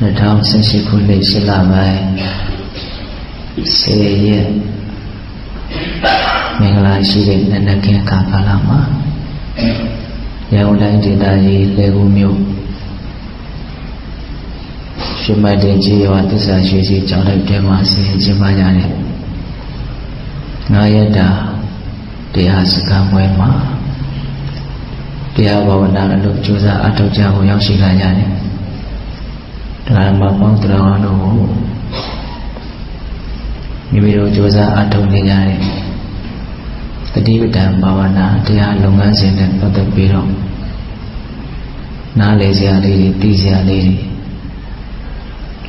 2018ခုနှစ်ရှလပိုင်း10ရက်မင်္ဂလာရှိတဲ့နနကင်ခါကာလမှာရန်ကုန်တိုင်းဒေသကြီးလေကူမြို့ရွှေမတင်ကြီးရွာသစ္စာရွှေစီကျောင်းလိုက်တဲမှာဆင်ကျင်းပကြတယ်။ငါရတာတရားစကားပွဲမှာတရားဘာဝနာအလုပ်ကြိုးစားအထောက်ကြဖို့ရောက်ရှိလာကြတယ်။ တရားမပေါင်းတရားတော်တို့မိမိတို့ကြိုးစားအထောက်နေကြတဲ့တတိပဒံဘာဝနာတရားလုပ်ငန်းစဉ်နဲ့ပတ်သက်ပြီးတော့နားလည်စရာလေးတွေသိစရာလေးတွေ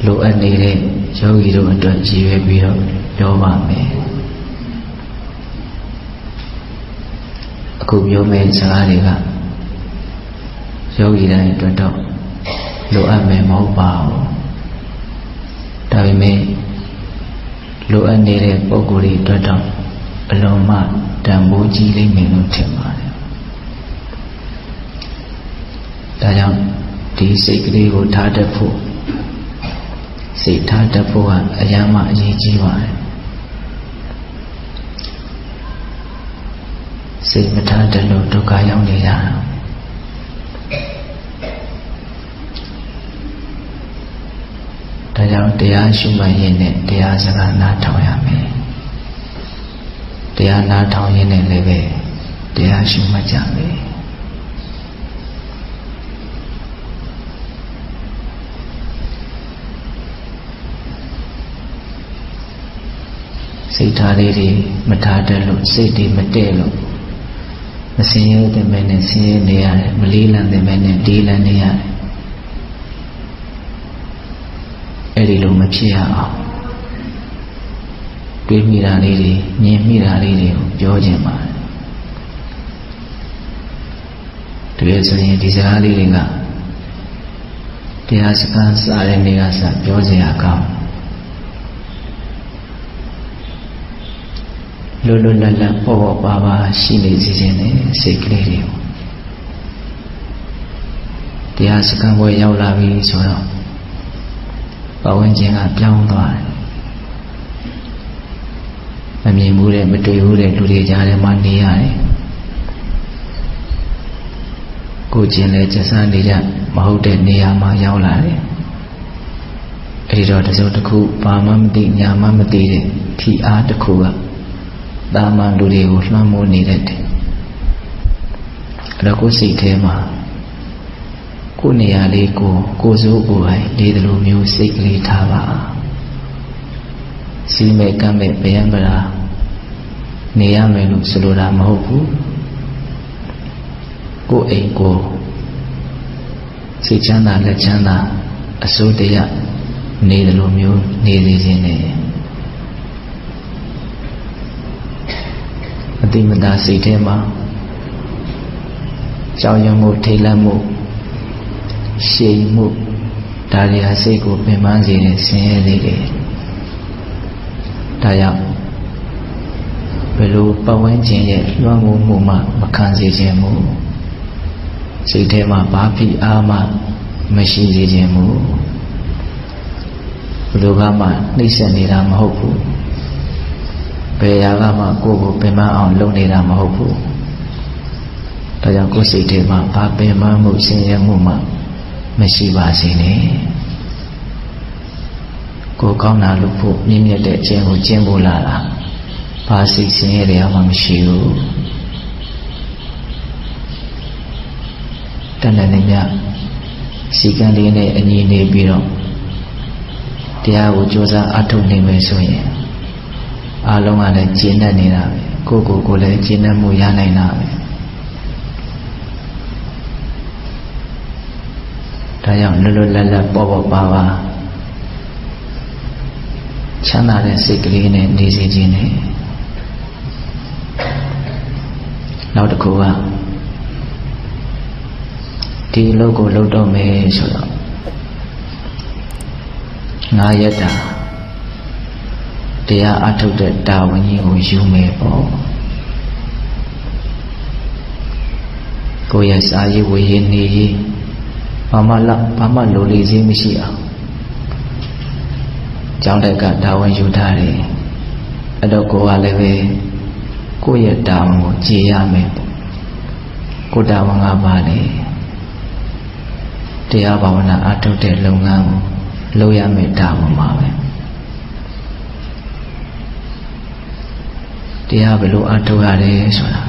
လိုအပ်နေတဲ့ယောဂီတို့အတွက်ရည်ရွယ်ပြီးတော့ပြောပါမယ်အခုပြောမယ့်စကားတွေကယောဂီတိုင်းအတွက်တော့ လိုအပ်မယ်မဟုတ်ပါဘူးဒါပေမဲ့လိုအပ်နေတဲ့ပုံကိုယ်တွေအတွက်တော့အလုံးမတန်ဖိုးကြီးလိမ့်မယ်လို့ထင်ပါတယ်ဒါကြောင့်ဒီစိတ်ကလေးကိုထားတတ်ဖို့စိတ်ထားတတ်ဖို့ကအယမ်းမအရေးကြီးပါတယ်စိတ်မထားတတ်လို့ဒုက္ခရောက်နေကြတာဒါကြောင့် တရားရှုမှတ်ရင်နဲ့တရားစကားနားထောင်ရမယ်တရားနားထောင်ရင်လည်းပဲတရားရှုမှတ်ကြမယ်စိတ်ထားလေးတွေမထားတတ်လို့စိတ်တွေမတည့်လို့မစင်ရဲတဲ့မဲနဲ့ဆင်းရဲနေရတယ်မလေးလံတဲ့မဲနဲ့ဒီလံနေရတယ်အဲ့ဒီလိုမ ဖြစ်ရအောင်တွေးမိတာလေးတွေမြင်မိတာလေးတွေကိုပြောခြင်းပါတယ်တကယ်ဆိုရင်ဒီစကားလေးတွေကတရားစကားစတဲ့နေ့ကစပြောစရာကောင်းလွတ်လွတ်လပ်လပ်ပေါ်ပေါ်ပါပါရှိနေစေခြင်းနဲ့စိတ်ကလေးတွေကိုတရားစကားပွဲရောက်လာပြီဆိုတော့ ပတ်ဝန်းကျင်ကပြောင်းသွားတယ်မမြင်ဘူးတဲ့မတွေ့ဘူးတဲ့လူတွေကြားထဲမှာနေရတယ်ကိုကျင်လဲကျဆန်းနေကြမဟုတ်တဲ့နေရာမှာရောက်လာတယ်အဲဒီတော့တစုံတစ်ခုဘာမှမသိညာမှမသိတဲ့ထီအားတစ်ခုကတာမန်လူတွေကိုလွှမ်းမိုးနေတတ်တယ်အဲ့တော့ကိုယ်စိတ်ထဲမှာ ကိုယ်နေရာလေးကိုကိုယ်စိုးကိုယ်ပိုင်လေးတလိုမျိုးစိတ်ကလေးထားပါစီမဲ့ကမ်းမဲ့ဗျံပရာနေရမယ်လို့ဆိုလိုတာမဟုတ်ဘူးကိုယ်အိမ်ကိုစိတ်ချမ်းသာလက်ချမ်းသာအစိုးတရနေတယ်လို့မျိုးနေနေခြင်းနဲ့အတိမတာစိတ်ထဲမှာကြောင်ရွံ့မှုထိတ်လန့်မှု ရှိန်မှုဒါတွေဟာစိတ်ကိုပင်ပန်းစေတဲ့ဆင်းရဲလေးတွေဒါကြောင့်ဘယ်လိုပတ်ဝန်းကျင်ရဲ့လွှမ်းမိုးမှုမှမခံစေခြင်းမူစိတ်ထဲမှာဘာဖြစ်အားမှမရှိစေခြင်းမူဘယ်လိုကမှနှိမ့်ဆက်နေတာမဟုတ်ဘူးဘယ်ရာကမှကိုယ့်ကိုပင်ပန်းအောင်လုပ်နေတာမဟုတ်ဘူးဒါကြောင့်ကိုယ်စိတ်ထဲမှာဘာပင်ပန်းမှုဆင်းရဲမှုမှ မရှိပါစေနဲ့ကိုကောင်းတာလို့ဖို့မြင့်မြတ်တဲ့အခြင်းကိုကျင့်ဖို့လာတာဘာစိတ်ဆင်းရဲတွေမှမရှိဘူးတဏ္ဍနဲ့မြစီကံလေးနဲ့အညီနေပြီးတော့တရားကိုကြိုးစားအထုတ်နိုင်မယ်ဆိုရင်အလုံးကလည်းကျင့်တတ်နေတာပဲကိုယ့်ကိုယ်ကိုလည်းကျင့်တတ်မှုရနိုင်တာပဲ ဒါကြောင့်လွတ်လွတ်လပ်လပ်ပေါ်ပေါ်ပါပါချမ်းသာတဲ့စိတ်ကလေးနဲ့နေစေခြင်းနဲ့နောက်တစ်ခုကဒီအလုပ်ကိုလုပ်တော့မယ်ဆိုတော့ငါရက်တာတရားအထုတ်တဲ့တာဝန်ကြီးကိုယူမယ်ပေါ့ကိုယ့်ရဲ့စာရေးဝေရေးနေရေး ဘာမှလောက်ဘာမှလိုလေစေးမရှိအောင်ကျောင်းတက်ကတာဝန်ယူထားတယ်အဲ့တော့ကိုကလည်းပဲကိုယ့်ရဲ့တာဝန်ကိုကြည်ရမယ်ပေါ့ကိုတာဝန်ကပါလေတရားဘာဝနာအထုတ်တဲ့လုပ်ငန်းကိုလုပ်ရမယ်တာဝန်ပါပဲတရားဘယ်လိုအထုတ်ရလဲဆိုတာ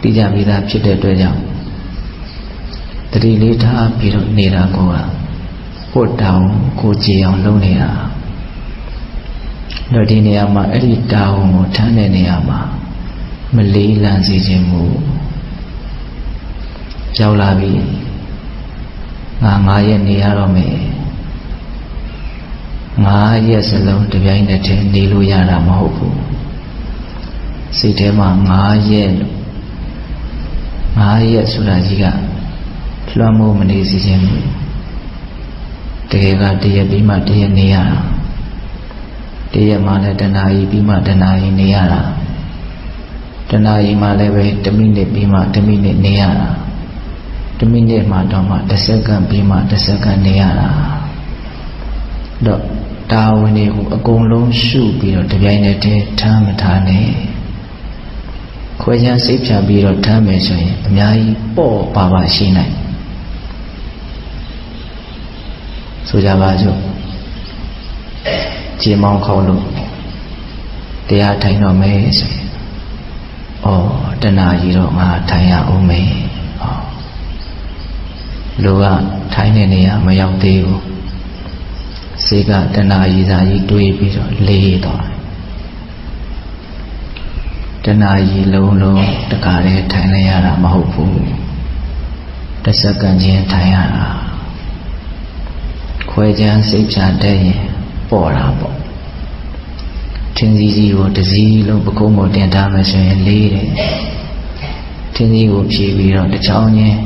သိကြပြီးသားဖြစ်တဲ့အတွက်ကြောင့် တတိလေးထားပြီးတော့နေတာကိုကကိုတောင်ကိုကြည်အောင်လုပ်နေတာတော့ဒီနေရာမှာအဲ့ဒီတာဝန်ကိုထမ်းတဲ့နေရာမှာမလေးလံစေခြင်းမူရောက်လာပြီငါငါရဲ့နေရတော့မယ်ငါရဲ့စလုံးတပြိုင်တည်းတည်းနေလို့ရတာမဟုတ်ဘူးစိတ်ထဲမှာငါရဲ့လို့ငါရဲ့ဆိုတာကြီးက လွှမ်းမိုးမနေစေခြင်းမူတကယ်ကတရက်ပြီးမှတရက်နေရတာတရက်မှလည်းတဏှာကြီးပြီးမှတဏှာကြီးနေရတာတဏှာကြီးမှလည်းပဲ1မိနစ်ပြီးမှ1မိနစ်နေရတာ1မိနစ်မှတော့မှ10စက္ကန့်ပြီးမှ10စက္ကန့်နေရတာတော့တာဝန်တွေကိုအကုန်လုံးရှုပြီးတော့တပြိုင်တည်းထမ်းမထားနဲ့ခွဲခြားစိတ်ဖြာပြီးတော့ထမ်းမယ်ဆိုရင်အများကြီးပေါ့ပါပါရှိနိုင် ဆိုကြပါစို့ခြေမောင်းခေါလို့တရားထိုင်တော့မယ်ဆိုရင်ဩတဏှာကြီးတော့ငါထိုင်ရအောင်မယ်ဩလူကထိုင်တဲ့နေရာမရောက်သေးဘူးစေကတဏှာကြီးစာကြီးတွေးပြီးတော့လေးသွားတဏှာကြီးလုံးလုံးတခါတည်းထိုင်လိုက်ရတာမဟုတ်ဘူးတစ်စက္ကန့်ချင်းထိုင်ရတာ ခွဲချမ်းစိတ်ဖြာတဲ့ရင်ပေါ်တာပေါ့ထင်းစည်းကြီးကိုတစည်းလုံးပကုံးပေါ်တင်ထားမယ်ဆိုရင်လေးတယ်ထင်းစည်းကိုဖြည့်ပြီးတော့တစ်ချောင်းချင်း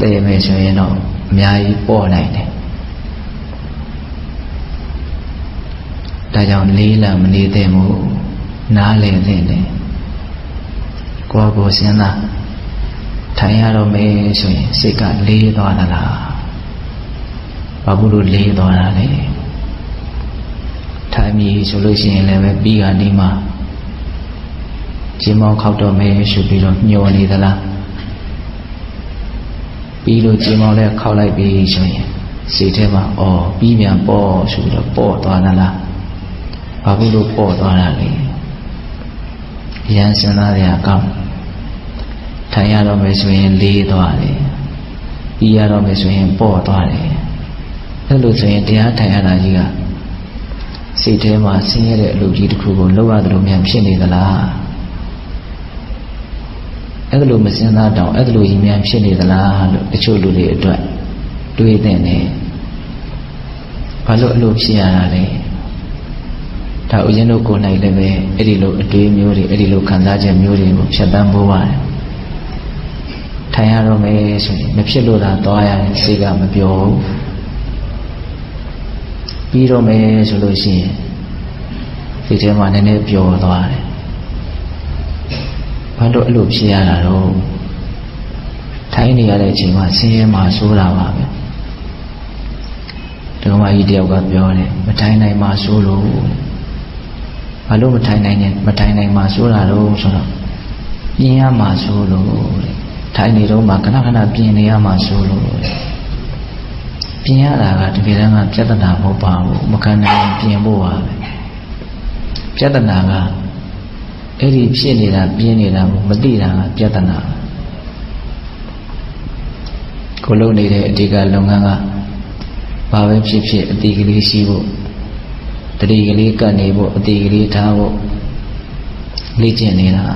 တည်မယ်ဆိုရင်တော့အများကြီးပေါ်နိုင်တယ်ဒါကြောင့်လေးလံမနေသင့်ဘူးနားလည်သင့်တယ်ကိုယ့်ကိုစဉ်းစားထိုင်ရတော့မယ်ဆိုရင်စိတ်ကလေးသွားသလား ဘာဘူးလို့လေးသွားတာလဲထိုင်ပြီဆိုလို့ရှိရင်လည်းပဲပြီးကနေမှကျင်းမောင်းခောက်တော့မယ်ဆိုပြီးတော့ညှော်နေသလားပြီးလို့ကျင်းမောင်းလည်းခောက်လိုက်ပြီဆိုရင်စိတ်ထဲမှာအော်ပြီးပြန်ပေါ့ဆိုတော့ပေါ့သွားသလားဘာဘူးလို့ပေါ့သွားတာလဲရန်စဉ်းစားရအောင်ထိုင်ရတော့မယ်ဆိုရင်လေးသွားတယ်ပြီးရတော့မယ်ဆိုရင်ပေါ့သွားတယ် အဲ့လိုဆိုရင်တရားထိုင်ရတာကြီးကစိတ်ထဲမှာဆင်းရဲတဲ့အလုပ်ကြီးတစ်ခုကိုလောက်ရတယ်လို့မြန်ဖြစ်နေသလားအဲ့ဒါလိုမစဉ်းစားတောင်အဲ့ဒါလိုကြီးမြန်ဖြစ်နေသလားလို့တချို့လူတွေအတွက်တွေးတဲ့နေဘာလို့အဲ့လိုဖြစ်ရတာလဲဒါဥရင်တို့ကိုယ်၌လည်းပဲအဲ့ဒီလိုအတွေးမျိုးတွေအဲ့ဒီလိုခံစားချက်မျိုးတွေကိုဖြတ်တန်းဖို့ပါတယ်ထိုင်ရတော့မယ်ဆိုရင်မဖြစ်လို့သာသွားရရင်စိတ်ကမပြောဘူး ပြီးတော့မယ်ဆိုလို့ရှိရင်ဒီထဲမှာနည်းနည်းပျော်သွားတယ်ဘာလို့အဲ့လိုဖြစ်ရတာတော့ထိုင်းနေရတဲ့အချိန်မှာဆင်းရဲမှဆိုးတာပါပဲဒကမကြီးတယောက်ကပြောတယ်မထိုင်နိုင်မှဆိုးလို့ဘာလို့မထိုင်နိုင်နဲ့မထိုင်နိုင်မှဆိုးတာတော့ဆိုတော့ပြင်းရမှဆိုးလို့တဲ့ထိုင်နေတော့မှခဏခဏပြင်နေရမှဆိုးလို့တဲ့ ပြင်ရတာကတကယ်တမ်းကပြဿနာမဟုတ်ပါဘူးမခံနိုင်ပြင်ဖို့ပါပဲပြဿနာကအဲ့ဒီဖြစ်နေတာပြင်းနေတာကိုမသိတာကပြဿနာကိုလုပ်နေတဲ့အဓိကလုပ်ငန်းကဘာပဲဖြစ်ဖြစ်အတိကလေးရှိဖို့တတိကလေးကတ်နေဖို့အတိကလေးထားဖို့လေ့ကျင့်နေတာ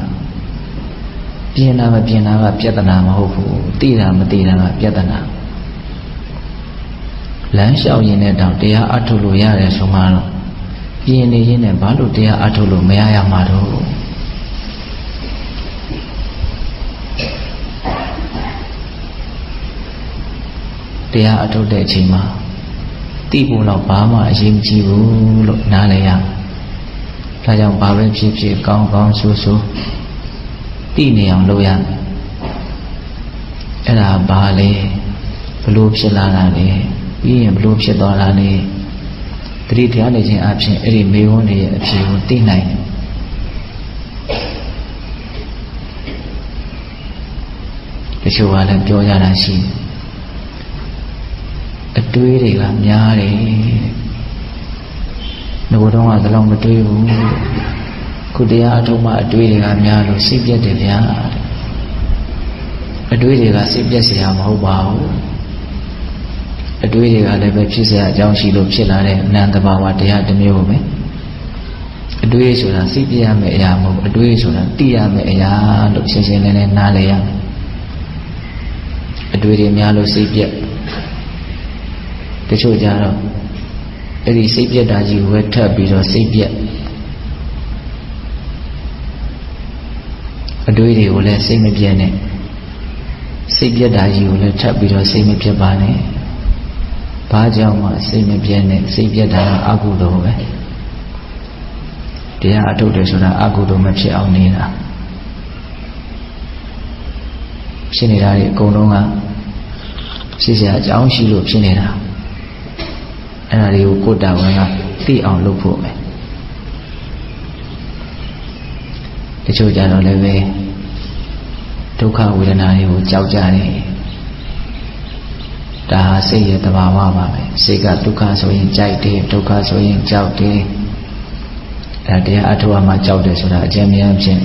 ပြင်းတာမပြင်းတာကပြဿနာမဟုတ်ဘူးသိတာမသိတာကပြဿနာ လမ်းလျှောက်ရင်လည်းတောင်တရားအထုတ်လို့ရတယ်ဆိုမှတော့ပြင်းနေရင်လည်းဘာလို့တရားအထုတ်လို့မရရမှာတော့တရားအထုတ်တဲ့အချိန်မှာသိဖို့တော့ဘာမှအရေးမကြီးဘူးလို့နားလည်ရဒါကြောင့်ဘာပဲဖြစ်ဖြစ်ကောင်းကောင်းဆိုးဆိုးသိနေအောင်လုပ်ရမယ်အဲ့ဒါဘာလဲဘလို့ဖြစ်လာတာလဲ ပြီးရင်ဘလို့ဖြစ်သွားတာလဲတတိတရားနေခြင်းအပြင်အဲ့ဒီမေဝန်းတွေရဲ့အဖြစ်ကိုသိနိုင်တယ်တချို့ကလည်းပြောကြတာရှိတယ်အတွေးတွေကများတယ်ငဘုံတော့ကလည်းမတွေးဘူးခုတရားအထုံးမှအတွေးတွေကများလို့စိတ်ပြက်တယ်ဗျာအတွေးတွေကစိတ်ပြက်စရာမဟုတ်ပါဘူး အတွေးတွေကလည်းပဲဖြစ်စရာအကြောင်းရှိလို့ဖြစ်လာတဲ့အနန္တဘာဝတရားတစ်မျိုးပဲအတွေးဆိုတာစိတ်ပြရမယ့်အရာမဟုတ်အတွေးဆိုတာသိရမယ့်အရာလို့ရှင်းရှင်းလင်းလင်းနားလည်ရမယ်အတွေးတွေများလို့စိတ်ပြက်တချို့ကြတော့အဲ့ဒီစိတ်ပြက်တာကြီးဝဲထပ်ပြီးတော့စိတ်ပြက်အတွေးတွေကိုလည်းစိတ်မပြက်နဲ့စိတ်ပြက်တာကြီးကိုလည်းထပ်ပြီးတော့စိတ်မပြက်ပါနဲ့ ဘာကြောင့်မှစိတ်မပြက်နဲ့စိတ်ပြက်တာကအကုသိုလ်ပဲတရားအထုတ်တယ်ဆိုတာအကုသိုလ်မဖြစ်အောင်နေတာဖြစ်နေတာတွေအကုန်လုံးကရှိစရာအကြောင်းရှိလို့ဖြစ်နေတာအဲ့ဒါတွေကိုကိုယ်တာဝန်ကသိအောင်လုပ်ဖို့ပဲတချို့ကြတော့လည်းပဲဒုက္ခဝေဒနာတွေကိုကြောက်ကြတယ် ဒါဟာစိတ်ရဲ့တဘာဝပါပဲစိတ်ကဒုက္ခဆိုရင်ကြိုက်တယ်ဒုက္ခဆိုရင်ကြောက်တယ်ဒါတရားအထောက်အမှကြောက်တယ်ဆိုတာအကျဉ်းများဖြင့်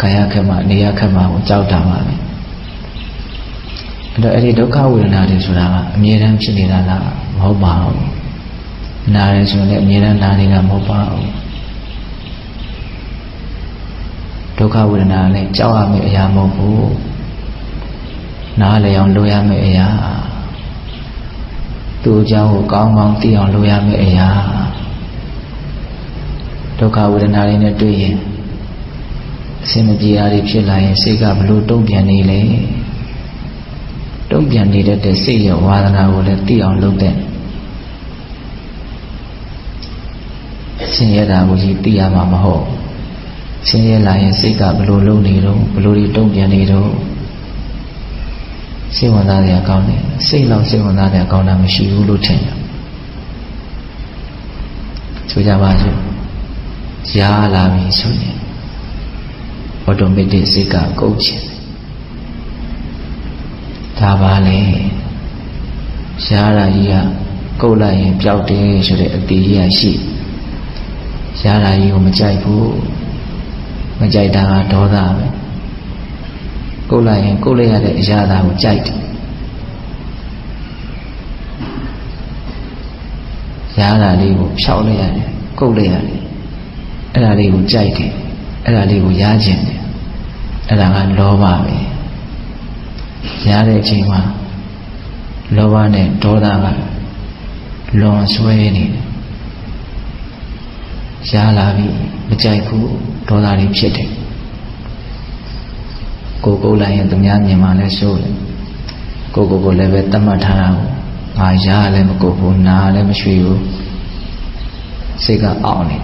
ကာယခက်မှနေရခက်မှကိုကြောက်တာပါပဲအဲ့တော့အဲ့ဒီဒုက္ခဝေဒနာတွေဆိုတာကအမြဲတမ်းဖြစ်နေတာလားမဟုတ်ပါဘူးနားရဲဆိုရင်လည်းအမြဲတမ်းနားနေတာမဟုတ်ပါဘူးဒုက္ခဝေဒနာလည်းကြောက်ရမယ့်အရာမဟုတ်ဘူး နားလည်အောင်လုပ်ရမယ့်အရာသူ့အကြောင်းကိုကောင်းကောင်းသိအောင်လုပ်ရမယ့်အရာဒုက္ခဝေဒနာတွေနဲ့တွေ့ရင်အစင်မပြေတာတွေဖြစ်လာရင်စိတ်ကဘလို့တုံ့ပြန်နေလဲတုံ့ပြန်နေတဲ့တဲ့စိတ်ရဲ့ဝါဒနာကိုလည်းသိအောင်လုပ်တဲ့ဆင်းရဲတာကိုကြီးသိရမှာမဟုတ်ဆင်းရဲလာရင်စိတ်ကဘလို့လုံးနေတော့ဘလို့ဒီတုံ့ပြန်နေတော့ စိတ်ဝင်စားတဲ့အကောင်းတယ်စိတ်လောက်စိတ်ဝင်စားတဲ့အကောင်းတာမရှိဘူးလို့ထင်တယ်ဆိုကြပါစို့ရားလာပြီဆိုရင် automatic စိတ်ကကုတ်ချင်ဒါပါလေရှားတာကြီးကကုတ်လိုက်ရင်ပျောက်တယ်ဆိုတဲ့အတီးကြီးရှိရှားတာကြီးကိုမကြိုက်ဘူးမကြိုက်တာကဒေါသပဲ ကုတ်လိုက်ရင်ကုတ်လိုက်ရတဲ့အရာသာကိုကြိုက်တယ်ရှားတာလေးကိုဖြောက်လိုက်ရတယ်ကုတ်လိုက်ရတယ်အဲ့ဒါလေးကိုကြိုက်တယ်အဲ့ဒါလေးကိုရားခြင်းတယ်အဲ့ဒါကလောဘပဲရတဲ့အချိန်မှာလောဘနဲ့ဒေါသကလွန်ဆွဲနေတယ်ရလာပြီမကြိုက်ဘူးဒေါသတွေဖြစ်တယ် ကိုကိုလိုက်ရင်သူများမြင်မှလည်းရှိုးတယ်ကိုကိုကိုလည်းပဲတတ်မှတ်ထားတာကိုငါရလည်းမကိုဘူးနာလည်းမရွှေဘူးစိတ်ကအောင့်နေ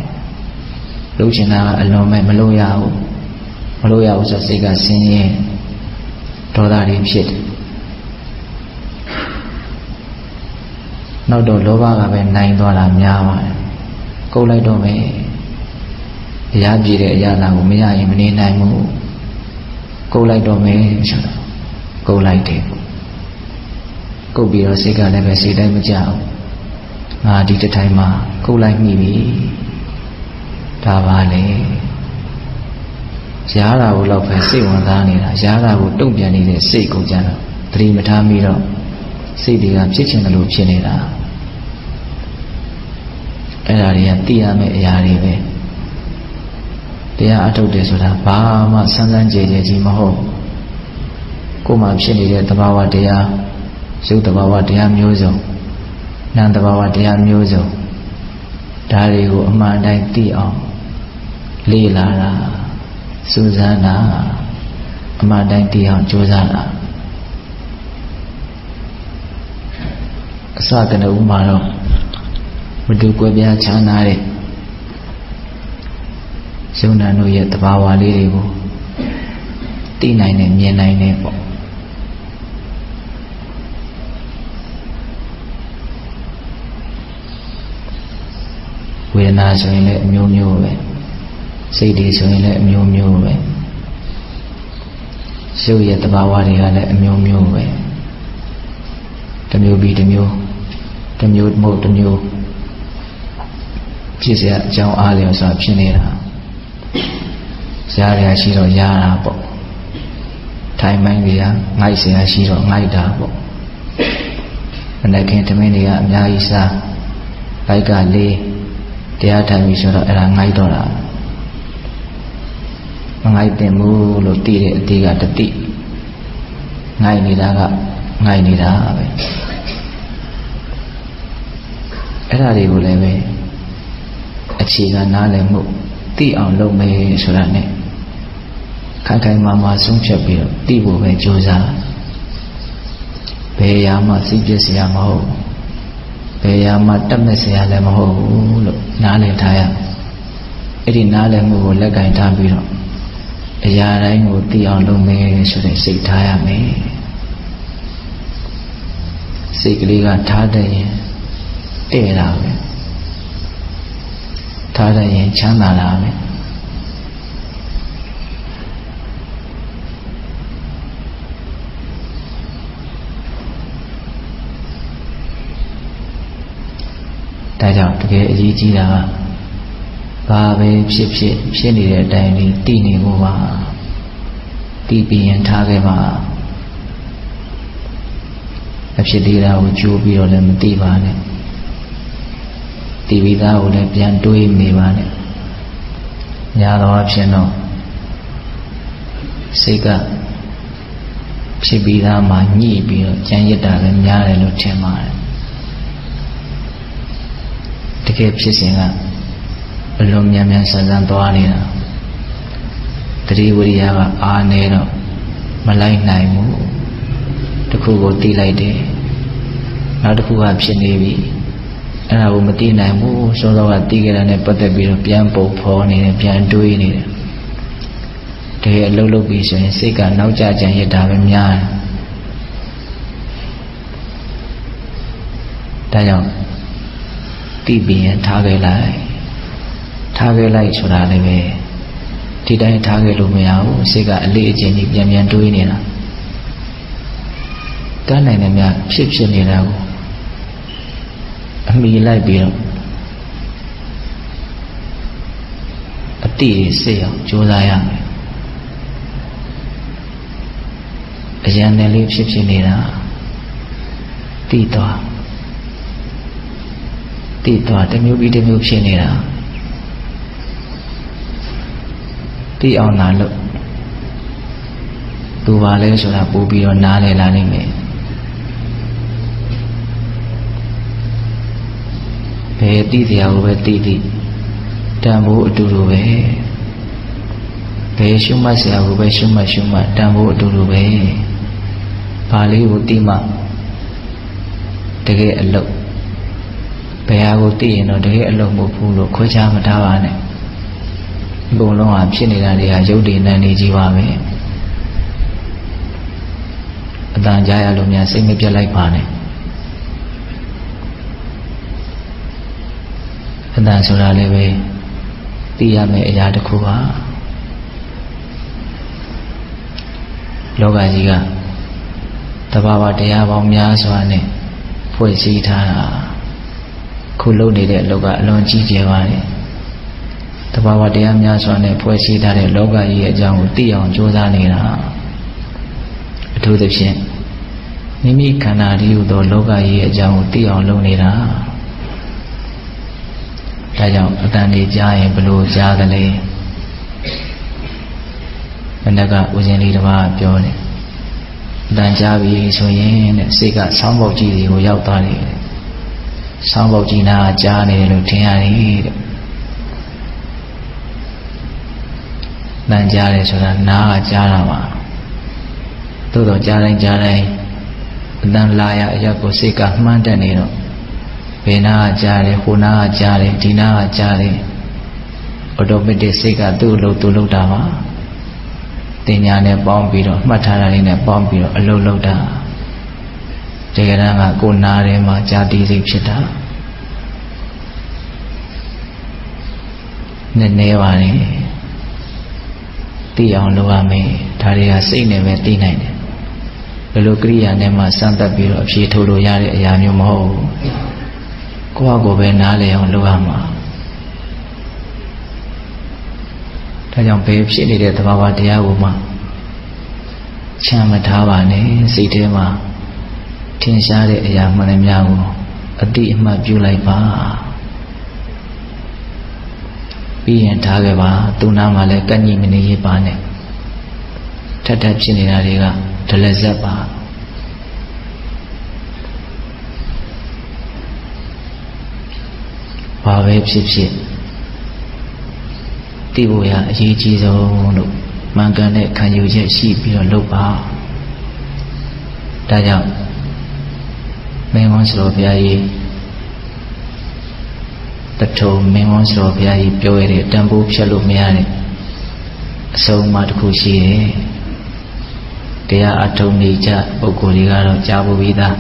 လှုပ်ချင်တာကအလွန်မဲ့မလုပ်ရဘူးမလုပ်ရဘူးဆိုစိတ်ကဆင်းရဲဒေါသတွေဖြစ်တယ်နောက်တော့လောဘကပဲနိုင်သွားတာများပါတယ်ကုတ်လိုက်တော့ပဲအရာပြည့်တဲ့အရာလာကိုမရရင်မနေနိုင်ဘူး ကုတ်လိုက်တော့မယ်ဆိုတော့ကုတ်လိုက်တယ်ကုတ်ပြီးတော့စိတ်ကလည်းပဲစိတ်တိုင်းမကြဘူးငါဒီတစ်တိုင်းမှာကုတ်လိုက်မိပြီဒါပါလေရားတာကိုတော့ပဲစိတ်ဝင်စားနေတာရားတာကိုတုံ့ပြန်နေတဲ့စိတ်ကိုကြတော့သတိမထားမိတော့စိတ်တွေကဖြစ်ချင်တယ်လို့ဖြစ်နေတာအဲ့ဒါတွေကသိရမယ့်အရာတွေပဲ တရားအထုတ်တယ်ဆိုတာဘာမှဆန်းဆန်းကြဲကြဲကြီးမဟုတ်ကိုယ်မှဖြစ်နေတဲ့သဘာဝတရားရုပ်သဘာဝတရားမျိုးစုံနာမ်သဘာဝတရားမျိုးစုံဒါတွေကိုအမှန်တိုင်းသိအောင်လေ့လာတာစူးစမ်းတာအမှန်တိုင်းသိအောင်ကြိုးစားတာအစကနဦးမှာတော့မတူကွဲပြားခြားနာတဲ့ ယုံနာတို့ရဲ့တဘာဝလေးတွေကိုသိနိုင်တယ်မြင်နိုင်တယ်ပေါ့ ဝေဒနာဆိုရင်လည်းအမျိုးမျိုးပဲစိတ်တွေဆိုရင်လည်းအမျိုးမျိုးပဲရုပ်ရဲ့တဘာဝတွေကလည်းအမျိုးမျိုးပဲတစ်မျိုးပြီးတစ်မျိုးတစ်မျိုးမဟုတ်တစ်မျိုးဖြစ်เสียအကြောင်းအားလျော်စွာဖြစ်နေတာ ရားရရှိတော့ရတာပေါ့ထိုင်မိုင်းတွေကငိုက်เสียရှိတော့ငိုက်တာပေါ့မနေ့ခင်တမင်းတွေကအများကြီးစားလိုက်ကလေးတရားထိုင်ပြီဆိုတော့အဲ့ဒါငိုက်တော့တာမငိုက်တင်ဘူးလို့သိတဲ့အတိကတတိငိုက်နေတာကငိုက်နေတာပဲအဲ့ဒါတွေကိုလည်းပဲအခြေခံနားလည်မှု သိအောင်လုပ်မယ်ဆိုတာ ਨੇ ခိုင်ခိုင်မာမာဆုံးဖြတ်ပြီးတော့သိဖို့ပဲကြိုးစားဘယ်ရာမှစိတ်ပြည့်စရာမဟုတ်ဘယ်ရာမှတက်မဲ့စရာလည်းမဟုတ်ဘူးလို့နားလည်ထားရအဲ့ဒီနားလည်မှုကိုလက်ကင်ထားပြီးတော့အရာတိုင်းကိုသိအောင်လုပ်မယ်ဆိုတဲ့စိတ်ထားရမယ်စိတ်ကလေးကထားတဲ့ရင်တဲ့တာပဲ ထားတဲ့ရင်ချမ်းသာတာပဲဒါကြောင့်တကယ်အရေးကြီးတာကဘာပဲဖြစ်ဖြစ်ဖြစ်နေတဲ့အတိုင်းလေးတည်နေဖို့ပါတည်ပြီးရင်ထားခဲ့ပါအဖြစ်သေးတာကိုကြိုးပြီးတော့လည်းမသိပါနဲ့ တည်ပြီးသားကိုလည်းပြန်တွေးနေပါနဲ့ညာတော်အဖြစ်တော့စိတ်ကဖြစ်ပြီးသားမှညှိပြီးတော့ကြံရစ်တာလည်းများတယ်လို့ထင်ပါတယ်တကယ်ဖြစ်စဉ်ကအလွန်မြန်မြန်ဆန်ဆန်သွားနေတာတတိဝရိယကအားနေတော့မလိုက်နိုင်ဘူးတခုကိုတီးလိုက်တယ်နောက်တစ်ခုကဖြစ်နေပြီ အဲ့ဒါကိုမတီးနိုင်ဘူးစောစောကတီးကြတာနဲ့ပတ်သက်ပြီးတော့ပြန်ပုံဖော်နေတယ်ပြန်တွေးနေတယ်တကယ်အလုပ်လုပ်ပြီးဆိုရင်စိတ်ကနောက်ကျကြံရတာပဲများတယ်ဒါကြောင့်သိပြီးရင်ထားခဲ့လိုက်ထားခဲ့လိုက်ဆိုတာလည်းပဲဒီတိုင်းထားခဲ့လို့မရဘူးစိတ်ကအလေးအကျဉ်းကြီးပြန်ပြန်တွေးနေတာတန်းနိုင်တယ်များဖြစ်ဖြစ်နေတာကို အမိလိုက်ပြီးတော့အတိစိတ်အောင်ကြိုးစားရမယ်အရန်တယ်လေးဖြစ်ဖြစ်နေတာတိသွားတိသွားတစ်မျိုးပြီးတစ်မျိုးဖြစ်နေတာတိအောင်လာလို့သူပါလဲဆိုတာပို့ပြီးတော့နားလည်လာနိုင်မယ် ဘယ်တိတရားကိုပဲတိတိတန်ဖိုးအတူတူပဲဘယ်ရှုမှတ်စရာကိုပဲရှုမှတ်ရှုမှတ်တန်ဖိုးအတူတူပဲဘာလေးကိုတိမှတကယ်အလုပ်ဘယ်ဟာကိုသိရင်တော့တကယ်အလုံးမဟုတ်ဘူးလို့ခွဲခြားမထားပါနဲ့အကုန်လုံးဟာဖြစ်နေတာတွေဟာရုပ်တည်နေနေကြီးပါပဲအတန်ကြားရလို့များစိတ်မပြတ်လိုက်ပါနဲ့အ တန်ဆိုတာလည်းပဲသိရမယ့်အရာတစ်ခုပါလောကကြီးကတဘာဝတရားပေါင်းများစွာနဲ့ဖွဲ့စည်းထားတာခုလုပ်နေတဲ့အလုပ်ကအလွန်ကြီးကျယ်ပါတယ်တဘာဝတရားများစွာနဲ့ဖွဲ့စည်းထားတဲ့လောကကြီးရဲ့အကြောင်းကိုသိအောင်ကြိုးစားနေတာအထူးသဖြင့်မိမိခန္ဓာတည်းဟူသောလောကကြီးရဲ့အကြောင်းကိုသိအောင်လုပ်နေတာ ဒါကြောင့်အတန်လေးကြားရင်ဘလို့ကြားသလဲမနက်ကဦးဇင်းလေးတစ်ပါးပြောတယ်အတန်ကြားပြီဆိုရင်တဲ့စိတ်ကဆောင်းပေါက်ကြီးတွေကိုရောက်သွားတယ်ဆောင်းပေါက်ကြီးနာကြားနေတယ်လို့ထင်ရတယ်တဲ့။တန်ကြားတယ်ဆိုတာနားကကြားတာပါ။သို့တော့ကြားတိုင်းကြားတိုင်းအတန်လာရအရက်ကိုစိတ်ကမှန်းတက်နေတော့ ဘယ်နာကကြားတယ်ဟိုနာကကြားတယ်ဒီနာကကြားတယ်အော်တိုမက်တစ်စိတ်ကသူ့အလုပ်သူ့လုပ်တာပါ။တင်ညာနဲ့ပေါင်းပြီးတော့မှတ်ထားတာလေးနဲ့ပေါင်းပြီးတော့အလုပ်လုပ်တာ။တကယ်တမ်းကကိုနာထဲမှာကြာတိစိတ်ဖြစ်တာနည်းနည်းပါလေသိအောင်လုပ်ရမယ်ဒါတွေကစိတ်နဲ့ပဲသိနိုင်တယ်ဘယ်လိုကိရိယာနဲ့မှစမ်းသပ်ပြီးတော့အဖြေထုတ်လို့ရတဲ့အရာမျိုးမဟုတ်ဘူး ကိုယ့်ဟာကိုယ်ပဲနားလည်အောင်လုပ်ရမှာဒါကြောင့်ဘယ်ဖြစ်နေတဲ့သဘာဝတရားကိုမှချမ်းမထားပါနဲ့စိတ်ထဲမှာထင်ရှားတဲ့အရာမှန်သမျှကိုအတိအမှတ်ပြုလိုက်ပါပြီးရင်ထားခဲ့ပါသူနာမှာလည်းကန့်ညီမနေရပါနဲ့ထပ်ထပ်ဖြစ်နေတာတွေကဒလဇက်ပါ ဘာပဲဖြစ်ဖြစ်သိဖို့ရအရေးကြီးဆုံးလို့မှန်ကန်တဲ့ခံယူချက်ရှိပြီးတော့လုပ်ပါဒါကြောင့်မင်းဝန်ဆိုတော်ဘုရားကြီးတထုံမင်းဝန်ဆိုတော်ဘုရားကြီးပြောရတဲ့တန်ဖိုးဖြတ်လို့မရတဲ့အဆုံးအမတစ်ခုရှိတယ်တရားအထုံနေကြပုဂ္ဂိုလ်တွေကတော့ကြားဖို့ပြီးသား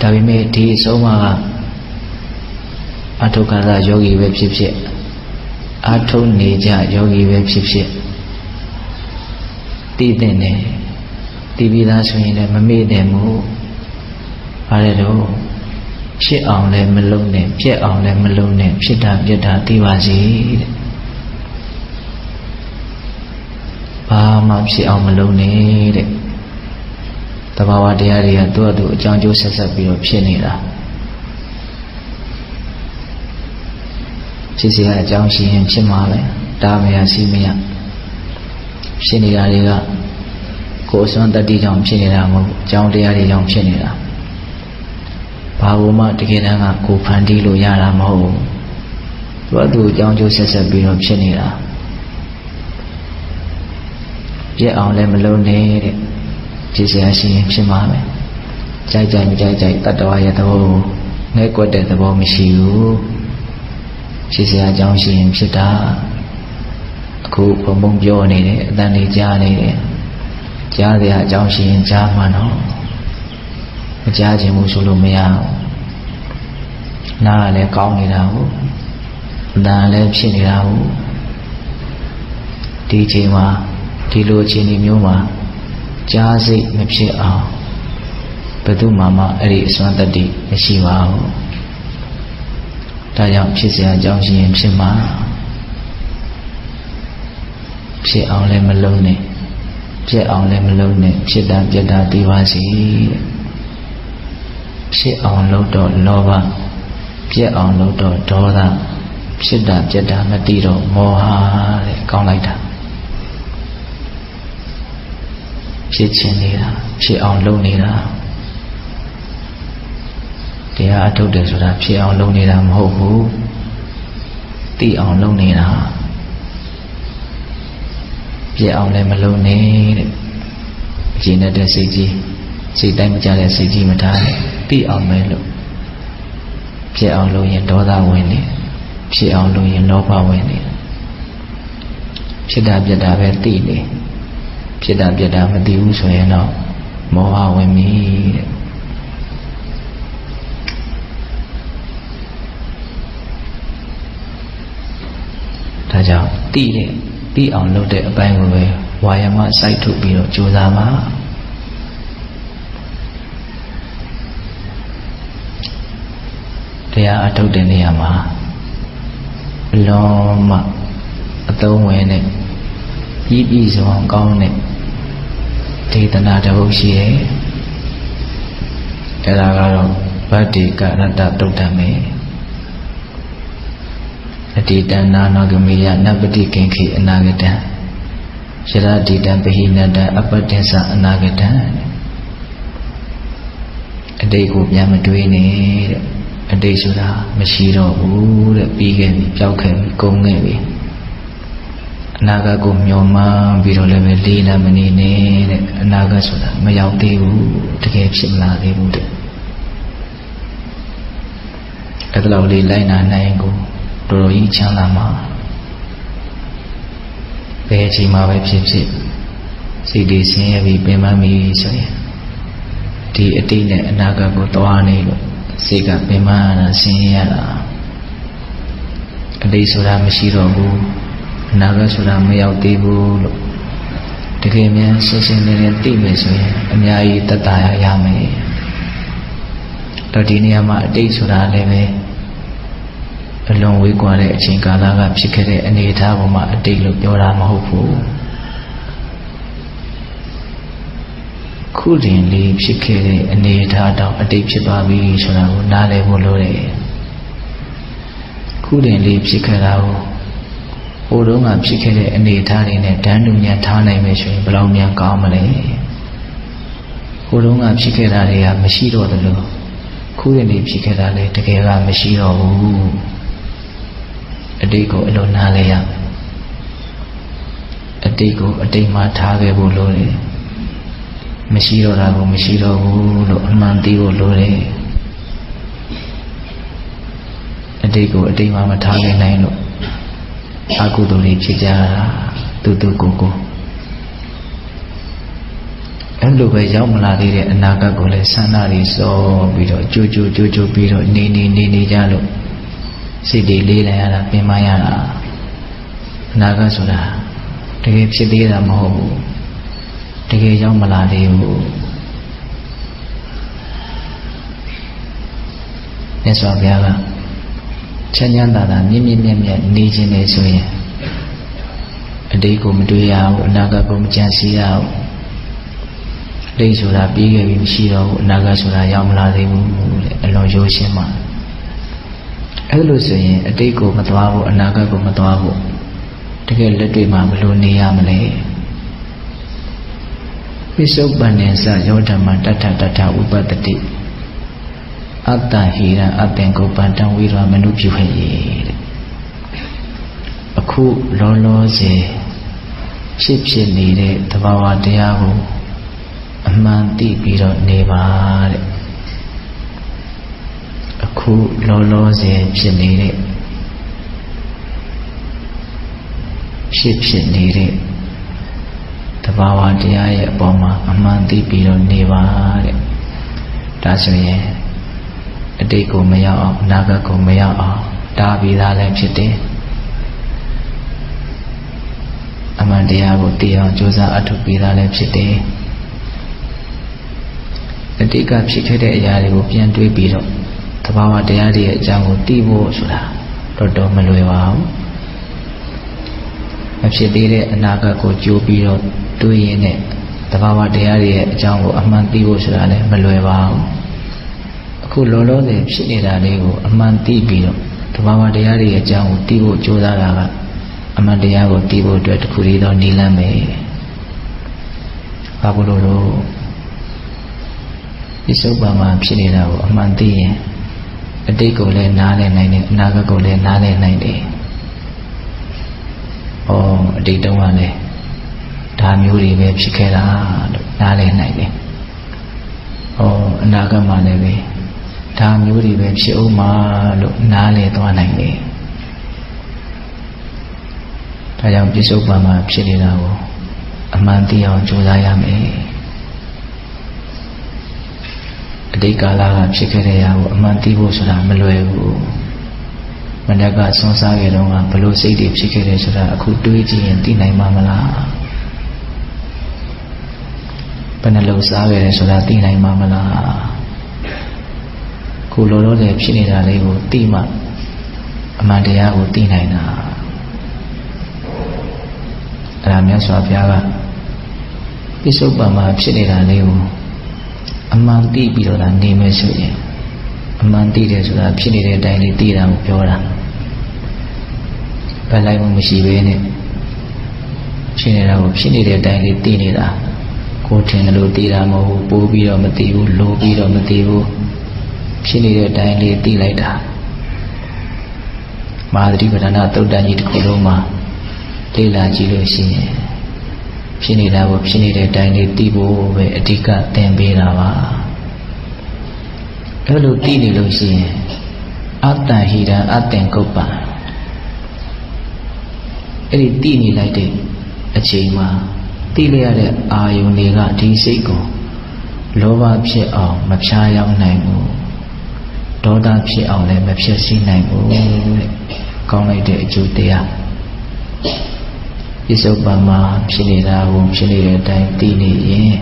ဒါပေမဲ့ဒီအဆုံးအမက အထုကရယောဂီပဲဖြစ်ဖြစ်အထုံနေကြယောဂီပဲဖြစ်ဖြစ်တည်တဲ့နဲ့တည်ပြီးသားဆိုရင်လည်းမမေ့တယ်မို့ဘာလဲတော့ဖြစ်အောင်လည်းမလုံးနဲ့ပြက်အောင်လည်းမလုံးနဲ့ဖြစ်တာပြက်တာသိပါစေတဲ့ဘာမှဖြစ်အောင်မလုံးနဲ့တဲ့တဘာဝတရားတွေကသူ့အတူအကြောင်းကျိုးဆက်ဆက်ပြီးတော့ဖြစ်နေတာ ဖြစ်စီရအကြောင်းရှိရင်ဖြစ်မှာပဲဒါမရစီမရဖြစ်နေတာတွေကကိုယ်အစွမ်းတတ္တိကြောင့်ဖြစ်နေတာမဟုတ်အကြောင်းတရားတွေကြောင့်ဖြစ်နေတာဘာလို့မှတကယ်တမ်းကကိုယ်ဖန်တီးလို့ရတာမဟုတ်ဘူးသူကသူ့အကြောင်းကျိုးဆက်ဆက်ပြီးတော့ဖြစ်နေတာပြက်အောင်လည်းမလုံးနဲ့တဲ့ဖြစ်စရာရှိရင်ဖြစ်မှာပဲကြိုက်ကြိုက်မကြိုက်ကြိုက်တတ္တဝါရဲ့သဘောကိုငဲ့ကွက်တဲ့သဘောမရှိဘူး ဖြစ်เสียအကြောင်းရှိရင်ဖြစ်တာအခုဘုံဘုံပြောနေတယ်အတန်လေးကြားနေတယ်ကြားတဲ့အကြောင်းရှိရင်ကြားမှတော့မကြားခြင်းဘူးဆိုလို့မရဘူးနားလည်းကောင်းနေတာဟုတ်အတန်လည်းဖြစ်နေတာဟုတ်ဒီချိန်မှာဒီလိုအခြေအနေမျိုးမှာကြားစိတ်မဖြစ်အောင်ဘယ်သူမှမအဲ့ဒီအစွမ်းတတ္တိမရှိပါဘူး ဒါကြောင့်ဖြစ်เสียအကြောင်းရှိရင်ဖြစ်မှာဖြစ်အောင်လည်းမလုံးနဲ့ပြက်အောင်လည်းမလုံးနဲ့ဖြစ်တာပြက်တာသိပါစေဖြစ်အောင်လုပ်တော့လောဘပြက်အောင်လုပ်တော့ဒေါသဖြစ်တာပြက်တာမသိတော့မောဟတဲ့ကောင်းလိုက်တာဖြစ်ခြင်းနေတာဖြစ်အောင်လုပ်နေတာ တရားအထုတ်တယ်ဆိုတာဖြစ်အောင်လုပ်နေတာမဟုတ်ဘူးသိအောင်လုပ်နေတာပြည့်အောင်လည်းမလုပ်နဲ့တဲ့အခြေနဲ့တဲ့စိတ်ကြီးစိတ်တိုင်းမကြတဲ့စိတ်ကြီးမထားနဲ့သိအောင်ပဲလို့ပြည့်အောင်လုပ်ရင်ဒေါသဝင်နေဖြစ်အောင်လုပ်ရင်လောဘဝင်နေဖြစ်တာပြက်တာပဲသိနေဖြစ်တာပြက်တာမသိဘူးဆိုရင်တော့မောဟဝင်ပြီတဲ့ ဒါကြောင့်သိတဲ့သိအောင်လုပ်တဲ့အပိုင်းကိုပဲဝါယမစိုက်ထုတ်ပြီးတော့ကြိုးစားပါတရားအထုတ်တဲ့နေရာမှာအလုံးမအသုံးဝင်တဲ့ပြီးပြီးစုံအောင်ကောင်းတဲ့ဒေသနာတစ်ပုဒ်ရှိရဲ့အဲ့ဒါကတော့ဗတ္တိကရတ္တတုတ်တမေ အတိတနာနောဂမိယနပတိကိခေအနာဂတံယရတိတံပဟိနတံအပတ္တင်္စအနာဂတံအတိတ်ကိုပြန်မတွေးနဲ့တဲ့အတိတ်ဆိုတာမရှိတော့ဘူးတဲ့ပြီးခဲ့ပြီပျောက်ခဲ့ပြီကုန်ခဲ့ပြီအနာဂတ်ကိုမျှော်မှန်းပြီးတော့လည်းပဲလေးလာမနေနဲ့တဲ့အနာဂတ်ဆိုတာမရောက်သေးဘူးတကယ်ဖြစ်မလာသေးဘူးတဲ့အဲ့ဒါလောက်လေးလိုက်နာနိုင်ကို တော်တော်ကြီးချမ်းသာမှာဘယ်အချိန်မှပဲဖြစ်ဖြစ်စိတ်တွေဆင်းရဲပြီးပင်ပန်းပြီးဆိုရင်ဒီအတိတ်နဲ့အနာဂတ်ကိုသွားနေလို့စိတ်ကပင်ပန်းရတာဆင်းရဲရတာအတိတ်ဆိုတာမရှိတော့ဘူးအနာဂတ်ဆိုတာမရောက်သေးဘူးလို့တကယ်များရှင်းရှင်းလင်းလင်းသိမယ်ဆိုရင်အများကြီးတတ်တာရမယ်တော့ဒီနေရာမှာအတိတ်ဆိုတာလည်းပဲ အလွန်ဝေးကွာတဲ့အချိန်ကာလကဖြစ်ခဲ့တဲ့အနေအထားပေါ်မှာအတိတ်လို့ပြောတာမဟုတ်ဘူးခုတင်လေးဖြစ်ခဲ့တဲ့အနေအထားတောင်အတိတ်ဖြစ်သွားပြီဆိုတာကိုနားလည်ဖို့လိုတယ်ခုတင်လေးဖြစ်ခဲ့တာကိုဟိုတုန်းကဖြစ်ခဲ့တဲ့အနေအထားတွေနဲ့တန်းတူမြန်ထားနိုင်မယ်ဆိုရင်ဘယ်လောက်မြန်ကောင်းမလဲဟိုတုန်းကဖြစ်ခဲ့တာတွေကမရှိတော့တယ်လို့ခုတင်လေးဖြစ်ခဲ့တာလည်းတကယ်ကမရှိတော့ဘူး အတိတ်ကိုအလိုနားလဲရအတိတ်ကိုအတိတ်မှာထားခဲ့ဖို့လိုတယ်မရှိတော့တာကိုမရှိတော့ဘူးလို့အမှန်သိဖို့လိုတယ်အတိတ်ကိုအတိတ်မှာမထားခဲ့နိုင်လို့အကုသိုလ်တွေဖြစ်ကြတာတူတူကိုကိုအဲ့လိုပဲရောက်မလာသေးတဲ့အနာဂတ်ကိုလည်းဆန္ဒတွေစောပြီးတော့ကြိုးကြိုးကြိုးကြိုးပြီးတော့နေနေနေနေကြလို့ စိတ်တွေလေးလိုက်ရတာပင်မရတာအနာဂတ်ဆိုတာတကယ်ဖြစ်သေးတာမဟုတ်ဘူးတကယ်ရောက်မလာသေးဘူးမြတ်စွာဘုရားကချမ်းချမ်းသာသာမြင့်မြင့်မြတ်မြတ်နေခြင်းလေဆိုရင်အတိတ်ကိုမတွေးရဘူးအနာဂတ်ကိုမကြံစည်ရဘူးလိမ့်ဆိုတာပြီးခဲ့ပြီမရှိတော့ဘူးအနာဂတ်ဆိုတာရောက်မလာသေးဘူးတဲ့အလွန်ရိုးရှင်းပါ အဲ့လိုဆိုရင်အတိတ်ကိုမသွားဘူးအနာဂတ်ကိုမသွားဘူးတကယ်လက်တွေ့မှာဘယ်လိုနေရမလဲပိစုပန်နေစယောဓမ္မတထတထဥပတတိအတ္တဟိရအပင်ကိုပန္တံဝိရမနုပြုဟေတဲ့အခုလောလောဆယ်ဖြစ်ဖြစ်နေတဲ့သဘာဝတရားကိုအမှန်သိပြီးတော့နေပါတဲ့အ ခုလောလောဆယ်ဖြစ်နေတဲ့ဖြစ်ဖြစ်နေတဲ့တဘာဝတရားရဲ့အပေါ်မှာအမှန်သိပြီးတော့နေပါတဲ့ဒါဆိုရင်အတိတ်ကိုမရောက်အောင်အနာဂတ်ကိုမရောက်အောင်တားပြီးသားလည်းဖြစ်တယ်အမှန်တရားကိုသိအောင်ကြိုးစားအထောက်ပြီးသားလည်းဖြစ်တယ်အတိတ်ကဖြစ်ခဲ့တဲ့အရာတွေကိုပြန်တွေးပြီးတော့ သဘာဝတရားတွေရဲ့အကြောင်းကိုသိဖို့ဆိုတာတော်တော်မလွယ်ပါဘူးမဖြစ်သေးတဲ့အနာဂတ်ကိုကြိုးပြီးတော့တွေးရင်းနဲ့သဘာဝတရားတွေရဲ့အကြောင်းကိုအမှန်သိဖို့ဆိုတာလည်းမလွယ်ပါဘူးအခုလောလောဆယ်ဖြစ်နေတာလေးကိုအမှန်သိပြီးတော့သဘာဝတရားတွေရဲ့အကြောင်းကိုသိဖို့ကြိုးစားတာကအမှန်တရားကိုသိဖို့အတွက်တခုတည်းသောနိလန်းပဲဘာလို့လို့ဒီစုပ်ပါမှာဖြစ်နေတာကိုအမှန်သိရင် အတိတ်ကိုလည်းနားလည်နိုင်တယ်အနာဂတ်ကိုလည်းနားလည်နိုင်တယ်။ဩအတိတ်တုန်းကလည်းဒါမျိုးတွေပဲဖြစ်ခဲ့တာလို့နားလည်နိုင်တယ်။ဩအနာဂတ်မှာလည်းပဲဒါမျိုးတွေပဲဖြစ်ဦးမှာလို့နားလည်သွားနိုင်တယ်။ဒါကြောင့်ပြစ္ဆုတ်ပံမှာဖြစ်နေတာကိုအမှန်သိအောင်ကြိုးစားရမယ်။ အတိတ်ကာလကဖြစ်ခဲ့တဲ့အရာကိုအမှန်သိဖို့ဆိုတာမလွယ်ဘူးမနေ့ကဆွမ်းစားခဲ့တော့ကဘလို့စိတ်တွေဖြစ်ခဲ့တယ်ဆိုတာအခုတွေးကြည့်ရင်သိနိုင်မှာမလားဘယ်နှလုံးစားခဲ့တယ်ဆိုတာသိနိုင်မှာမလားခုလောလောဆယ်ဖြစ်နေတာလေးကိုသိမှအမှန်တရားကိုသိနိုင်တာအဲ့ဒါမြတ်စွာဘုရားကပိဿုပံမှာဖြစ်နေတာလေးကို အမှန်သိပြီးတော့လာနေမယ်ဆိုရင်အမှန်သိတယ်ဆိုတာဖြစ်နေတဲ့အတိုင်းလေးသိတာကိုပြောတာဘယ်လိုက်မှမရှိဘဲနဲ့ဖြစ်နေတာကိုဖြစ်နေတဲ့အတိုင်းလေးသိနေတာကိုထင်တယ်လို့သိတာမဟုတ်ဘူးပိုးပြီးတော့မသိဘူးလိုပြီးတော့မသိဘူးဖြစ်နေတဲ့အတိုင်းလေးသိလိုက်တာမဟာသတိပဋ္ဌာန်သုတ်တန်ကြီးတစ်ခုလုံးမှာလေ့လာကြည့်လို့ရှိရင် ဖြစ်နေတာကိုဖြစ်နေတဲ့အတိုင်းလေးသိဖို့ပဲအဓိကသင်ပေးတာပါအဲ့လိုသိနေလို့ရှိရင်အတ္တဟိရန်အတ္တင်ကုပ္ပအဲ့ဒီသိနေလိုက်တဲ့အချိန်မှာသိလိုက်ရတဲ့အာယုန်တွေကဒီစိတ်ကိုလောဘဖြစ်အောင်မဖြားရောက်နိုင်ဘူးဒေါသဖြစ်အောင်လည်းမဖြစ်စီနိုင်ဘူးတဲ့ကောင်းလိုက်တဲ့အကျိုးတရား ပြစ္ဆုတ်ပံမှာဖြစ်နေတာကိုဖြစ်နေတဲ့အတိုင်းသိနေရင်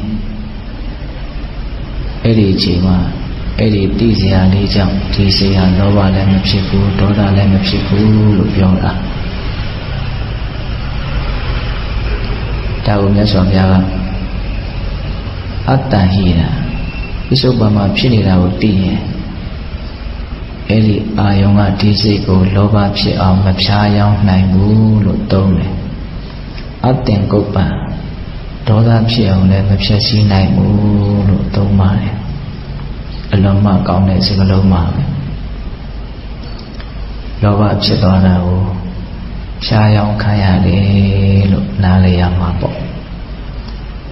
အဲ့ဒီအချိန်မှာအဲ့ဒီသိစရာလေးကြောင့်ဒီစရာလောဘလည်းမဖြစ်ဘူးဒေါသလည်းမဖြစ်ဘူးလို့ပြောတာဒါကိုမြတ်စွာဘုရားကအတ္တဟိတာပြစ္ဆုတ်ပံမှာဖြစ်နေတာကိုသိရင်အဲ့ဒီအာယုံကဒီစိတ်ကိုလောဘဖြစ်အောင်မဖြားယောင်းနိုင်ဘူးလို့သုံးတယ် အတ္တင်ကုပ္ပံဒေါသဖြစ်အောင်လည်းမဖြတ်စည်းနိုင်ဘူးလို့သုံးပါတယ်အလုံးမကောင်းတဲ့စကားလုံးပါပဲလောဘဖြစ်သွားတာကိုဖြားယောင်းခံရတယ်လို့နားလည်ရမှာပေါ့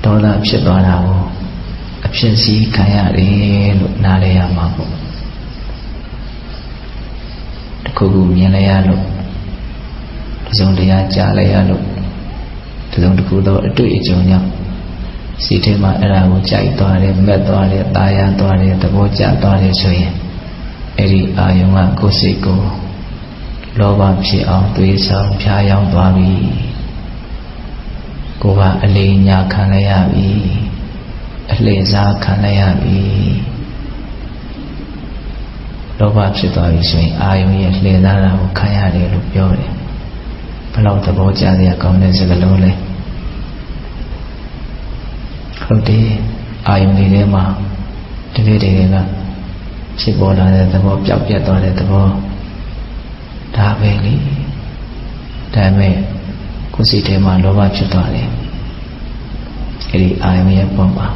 ဒေါသဖြစ်သွားတာကိုအဖြစ်စည်းခံရတယ်လို့နားလည်ရမှာပေါ့တခုခုမြင်လဲရလို့တစုံတရားကြားလဲရလို့ တစုံတစ်ခုသောအတွေ့အကြုံကြောင့်စိတ်ထဲမှာအဲ့ဒါကိုကြိုက်သွားတယ်မက်သွားတယ်ตายရသွားတယ်သဘောကျသွားတယ်ဆိုရင်အဲ့ဒီအာယုံကကိုယ်စိတ်ကိုလောဘဖြစ်အောင်သွေးဆောင်ဖြားယောင်းသွားပြီကိုယ်ကအလေးညာခံရရပြီအလှည့်စားခံရရပြီလောဘဖြစ်သွားပြီဆိုရင်အာယုံရဲ့လှည့်စားတာကိုခံရတယ်လို့ပြောတယ် ဘယ်လောက်သဘောကျစရာကောင်းတဲ့စကားလုံးလဲဟုတ်တယ်အာယုန်လေးထဲမှာတကယ်တကယ်ကဖြစ်ပေါ်လာတဲ့သဘောပျောက်ပြတ်သွားတဲ့သဘောဒါပဲလေဒါပေမဲ့ကိုယ်စိတ်ထဲမှာလောဘဖြစ်သွားတယ်အဲဒီအာယုန်ရဲ့ပုံမှာ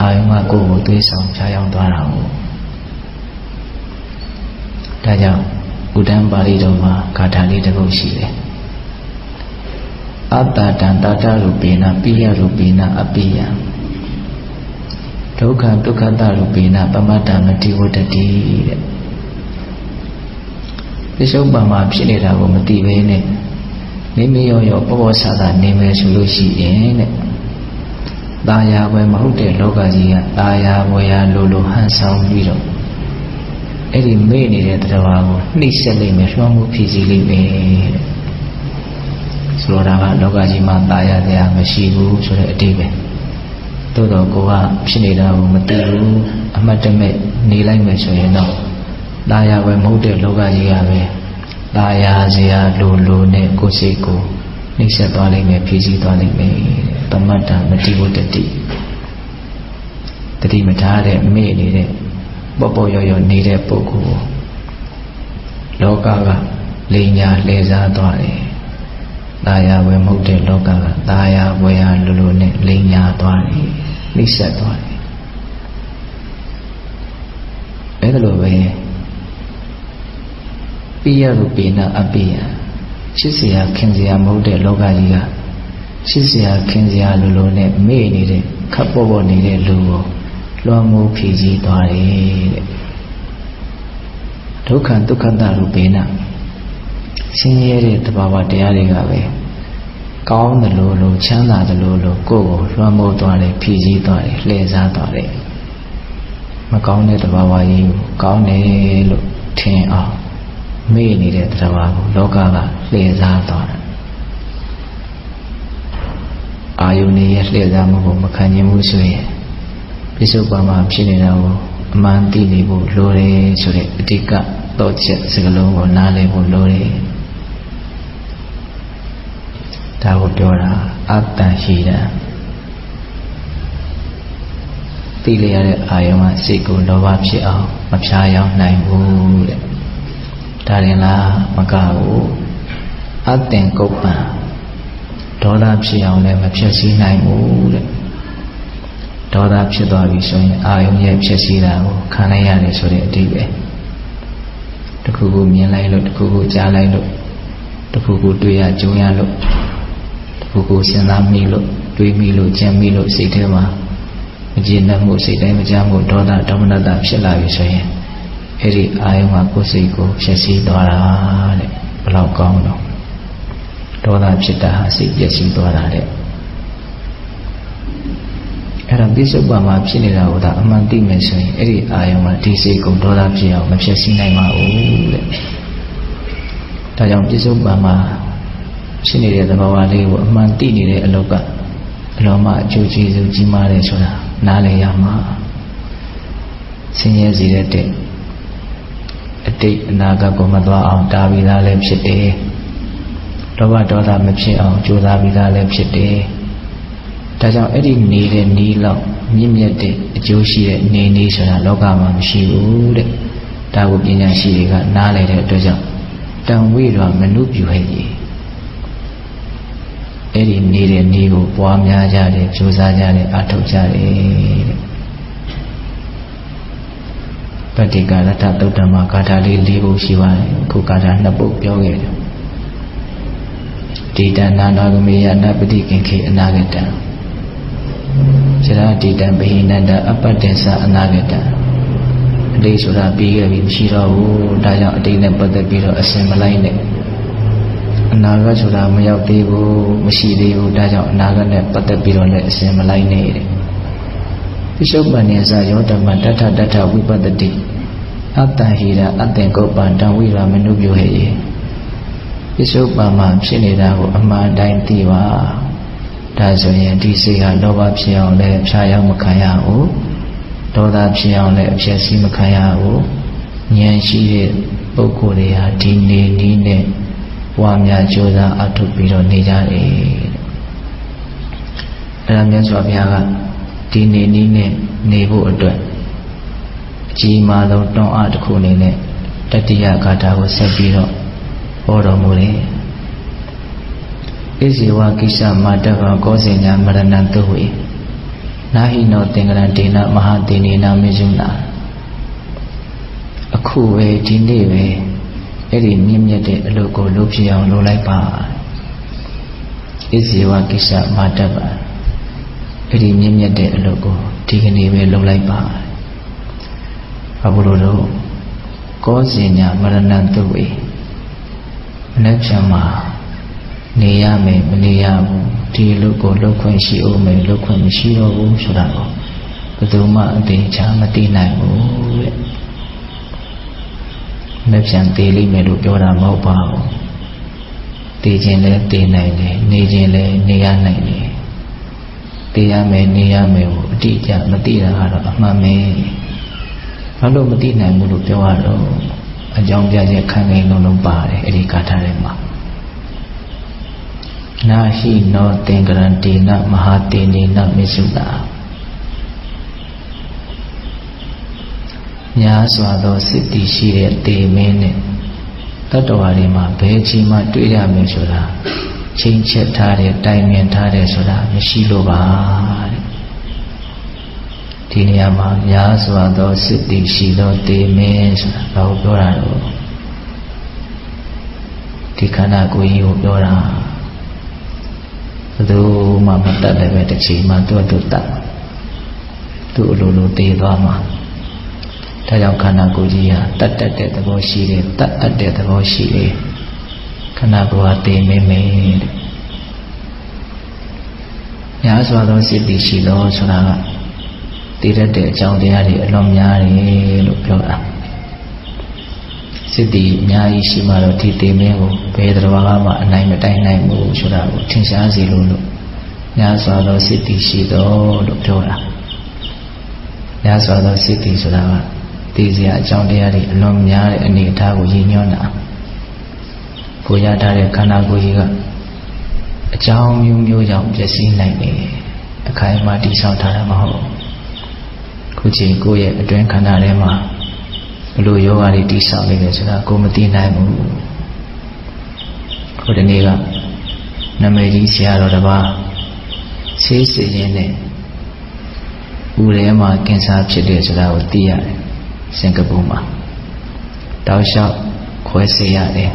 အာယုန်ကကိုယ်ကိုသွေးဆောင်ဖြားယောင်းသွားတာကိုဒါကြောင့် ဥဒ္ဒံပါဠိတော်မှာဂါထာလေးတစ်ခုရှိတယ်အတ္တတံတာတရူပေနပိယရူပေနအပိယဒုက္ခဒုက္ခတရူပေနပမတ္တမတိဝတ္တတိတဲ့ပြစ္ဆုတ်ပံမှာဖြစ်နေတာကိုမသိဘဲနဲ့မိမိရောရောပေါ်ပေါ်ဆာဆာနေမယ်ဆိုလို့ရှိရင်တဲ့ตาယာပဲမဟုတ်တဲ့လောကကြီးကตาယာဝေယာလိုလိုဟန်ဆောင်ပြီးတော့ အဲ့ဒီမေ့နေတဲ့တရားကိုနှိမ့်ဆက်လိမ့်မယ်လွှမ်းမှုဖြစ်စီလိမ့်မယ်တဲ့ဆိုလိုတာကလောကကြီးမှာตายရတရားမရှိဘူးဆိုတဲ့အတိပဲသို့တော့ကိုကဖြစ်နေတာကိုမသိဘူးအမှတ်တမဲ့နေလိုက်မယ်ဆိုရင်တော့ตายရပဲမဟုတ်တဲ့လောကကြီးကပဲตายရစရာလိုလိုနဲ့ကိုယ်စိတ်ကိုနှိမ့်ဆက်သွားလိမ့်မယ်ဖြည့်ဆည်းသွားလိမ့်မယ်တမတ္တမတိဝတ္တတိတတိမထားတဲ့မေ့နေတဲ့ ပေါ့ပေါ့ရော်ရော်နေတဲ့ပုဂ္ဂိုလ်လောကကလိညာလှည့်စားသွားတယ်ตายာဝယ်မဟုတ်တဲ့လောကကตายာဝယ်ရလူလူနဲ့လိမ်ညာသွားတယ်နှိမ့်ဆက်သွားတယ်အဲ့ဒါလိုပဲပိယရူပိနအပိယရှိเสียခင်เสียမဟုတ်တဲ့လောကကြီးကရှိเสียခင်เสียလူလူနဲ့မေ့နေတဲ့ခပ်ပေါ်ပေါ်နေတဲ့လူကို လွှမ်းမိုးဖြည့်စည်းသွားတယ်တဲ့ဒုက္ခဒုက္ခတရူပိနဆင်းရဲတဲ့တဘာဝတရားတွေကပဲကောင်းတယ်လို့လို့ချမ်းသာတယ်လို့လို့ကိုယ့်ကိုလွှမ်းမိုးသွားတယ်ဖြည့်ဆည်းသွားတယ်လှည့်စားသွားတယ်မကောင်းတဲ့တဘာဝကြီးကိုကောင်းတယ်လို့ထင်အောင်မေ့နေတဲ့တဘာဝကိုလောကကလှည့်စားသွားတယ်အာယုန်ရဲ့လှည့်စားမှုကိုမခံနိုင်ဘူးဆိုရင် ပြစ္ဆုတ်ပါမှာဖြစ်နေတာကိုအမှန်သိနေဖို့လိုတယ်ဆိုတဲ့အဓိကတော့ချက်စကလုံးကိုနားလည်ဖို့လိုတယ်ဒါကိုပြောတာအတ္တရှိတာသိလျရတဲ့အာယုံကစိတ်ကိုလောဘဖြစ်အောင်မဖြားယောင်းနိုင်ဘူးတဲ့ဒါရင်လားမကဘူးအတ္တင်ကုပ္ပံဒေါသဖြစ်အောင်လည်းမဖြစ်စည်းနိုင်ဘူးတဲ့ ဒေါသဖြစ်သွားပြီဆိုရင်အာယုံရဲ့ဖြစ်စည်းတာကိုခံလိုက်ရတယ်ဆိုတဲ့အတိပဲတခုခုမြင်လိုက်လို့တခုခုကြားလိုက်လို့တခုခုတွေ့ရကြုံရလို့ကိုကိုစဉ်းစားမိလို့တွေးမိလို့ကြံမိလို့စိတ်ထဲမှာမကျေနပ်မှုစိတ်တိုင်းမကြမှုဒေါသဒေါမနတဖြစ်လာပြီဆိုရင်အဲ့ဒီအာယုံကကိုယ်စိတ်ကိုဖြည့်ဆည်းသွားတာတဲ့ဘယ်လောက်ကောင်းတော့ဒေါသဖြစ်တာဟာစိတ်ပြည့်စည်သွားတာတဲ့ အဲ့ဒါပြစ္ဆုတ်ပါမှာဖြစ်နေတာကိုဒါအမှန်သိမယ်ဆိုရင်အဲ့ဒီအာယုံကဒီစိတ်ကိုဒေါသဖြစ်အောင်မဖြည့်ဆည်းနိုင်ပါဘူးတဲ့ဒါကြောင့်ပြစ္ဆုတ်ပံမှာဖြစ်နေတဲ့သဘောဝလေးကိုအမှန်သိနေတဲ့အလောကအလောမအကျိုးကျေးဇူးကြီးမားတယ်ဆိုတာနားလည်ရမှာဆင်းရဲစေတဲ့အတိတ်အနာဂတ်ကိုမသွားအောင်တာပြီးသားလည်းဖြစ်တယ်လောဘဒေါသမဖြစ်အောင်ကြိုးစားပြီးသားလည်းဖြစ်တယ် ဒါကြောင့်အဲ့ဒီနေတဲ့နီးလောက်မြင့်မြတ်တဲ့အကျိုးရှိတဲ့နေနေဆိုတာလောကမှာမရှိဘူးတဲ့ဒါကိုပညာရှိတွေကနားလည်တဲ့အတွက်ကြောင့်တံဝိတော်မနုပြုဟဲ့ကြီးအဲ့ဒီနေတဲ့နေကိုပွားများကြတယ်ကြိုးစားကြတယ်အထောက်ကြတယ်တဲ့ပဋိကာရထသုတ်တမဂါထာလေး၄ပုဒ်ရှိပါတယ်ခုဂါထာ၂ပုဒ်ပြောခဲ့တယ်ဒီတဏ္ဍနာဂမေယနပတိကင်ခေအနာဂတံ ဇရာတိတံဘိနန္တအပ္ပတ္တသအနာဂတံအတိတ်ဆိုတာပြီးခဲ့ပြီမရှိတော့ဘူးဒါကြောင့်အတိတ်နဲ့ပတ်သက်ပြီးတော့အစင်မလိုက်နဲ့အနာဂတ်ဆိုတာမရောက်သေးဘူးမရှိသေးဘူးဒါကြောင့်အနာဂတ်နဲ့ပတ်သက်ပြီးတော့လည်းအစင်မလိုက်နဲ့တဲ့ပိဿုပန်နေစယောဓမ္မတထတထဝိပတ္တိအတ္တဟိရအတ္တင်ကုပ္ပံတံဝိရမနုပြုဟေပိဿုပန်မှာဖြစ်နေတာကိုအမှန်တိုင်းသိပါ ဒါဆိုရင်ဒီစိတ်ဟာလောဘဖြစ်အောင်လည်းဖြာရောက်မခံရဘူးဒေါသဖြစ်အောင်လည်းအဖြစ်စီးမခံရဘူးဉာဏ်ရှိတဲ့ပုဂ္ဂိုလ်တွေဟာဒီနေနည်းနဲ့ပွားများကြိုးစားအထုပ်ပြီးတော့နေကြတယ်အဲဒါမြတ်စွာဘုရားကဒီနေနည်းနဲ့နေဖို့အတွက်အကြီးမားဆုံးတွန်းအားတစ်ခုအနေနဲ့တတိယဂါထာကိုဆက်ပြီးတော့ဟောတော်မူတယ် ဣဇေဝကိစ္စမာတဗံကောစင်ညာမရဏံတုဝေနာဟိနောသင်္ကရဒေနမဟာတေနေနာမေဇုနာအခုပဲဒီနေ့ပဲအဲ့ဒီမြင့်မြတ်တဲ့အလုပ်ကိုလုပ်ပြအောင်လုပ်လိုက်ပါဣဇေဝကိစ္စမာတဗံအဲ့ဒီမြင့်မြတ်တဲ့အလုပ်ကိုဒီကနေ့ပဲလုပ်လိုက်ပါဘာလို့လို့ကောစင်ညာမရဏံတုဝေမနေ့ပြန်မှာ နေရမယ်မနေရဘူးဒီလူကိုလှုပ်ခွင့်ရှိအောင်မယ်လှုပ်ခွင့်မရှိတော့ဘူးဆိုတာကိုဘယ်သူမှအသေးချာမသိနိုင်ဘူးတဲ့။လက်ပြန်သေးလိမ့်မယ်လို့ပြောတာမဟုတ်ပါဘူး။သိခြင်းလည်းသိနိုင်တယ်နေခြင်းလည်းနေရနိုင်တယ်။သိရမယ်နေရမယ်ကိုအတိအကျမသိတာကတော့အမှန်ပဲ။ဘာလို့မသိနိုင်ဘူးလို့ပြောရတော့အကြောင်းပြချက်ခံနေလုံးလုံးပါတယ်အဲ့ဒီကာထာထဲမှာ။ နာဟိနောသင်္ကရံတေနမဟာတေနေနမေစုတာညာစွာသောစိတ်တည်ရှိတဲ့တေမင်းနဲ့တတ္တဝါတွေမှာဘယ်ချိန်မှတွေ့ရမယ်ဆိုတာချိန်ချက်ထားတဲ့တိုင်မြင်ထားတဲ့ဆိုတာမရှိလို့ပါတဲ့ဒီနေရာမှာညာစွာသောစိတ်တည်ရှိသောတေမင်းဆိုတာဘာကိုပြောတာတော့ဒီခန္ဓာကိုယ်ကြီးကိုပြောတာ ဘယ်သူမှမတတ်လည်းပဲတစ်ချိန်မှသူ့သူတတ်သူ့အလိုလိုတည်သွားမှာဒါကြောင့်ခန္ဓာကိုယ်ကြီးဟာတတ်တတ်တဲ့သဘောရှိတယ်တတ်အပ်တဲ့သဘောရှိတယ်ခန္ဓာကိုယ်ဟာတည်မင်းမင်းတဲ့များစွာသောစိတ်တည်ရှိလို့ဆိုတာကတည်တတ်တဲ့အကြောင်းတရားတွေအလွန်များတယ်လို့ပြောတာ စိတ်တည်အများကြီးရှိမှတော့ဒီတေမင်းကိုဘယ်တော်ကမှအနိုင်မတိုင်နိုင်ဘူးဆိုတာကိုထင်ရှားစေလို့လို့များစွာသောစိတ်တည်ရှိတော်လို့ပြောတာများစွာသောစိတ်တည်ဆိုတာကတည်စရာအကြောင်းတရားတွေအလွန်များတဲ့အနေအထားကိုရည်ညွှန်းတာကိုရထားတဲ့ခန္ဓာကိုယ်ကြီးကအကြောင်းမျိုးမျိုးကြောင့်ပျက်စီးနိုင်တယ်အခိုင်အမာတည်ဆောက်ထားတာမဟုတ်ခုချိန်ကိုယ့်ရဲ့အတွင်းခန္ဓာထဲမှာဘ လို့ယောဂတွေတိဆောက်နေတယ်ဆိုတာကိုမသိနိုင်ဘူးဟိုဒီနေ့ကနမေကြီးဆရာတော်တစ်ပါးဆေးစီရင်နဲ့ဦးထဲမှာကင်ဆာဖြစ်တယ်ဆိုတာကိုသိရတယ်စင်ကာပူမှာတောက်လျှောက်ခွဲစေရတယ်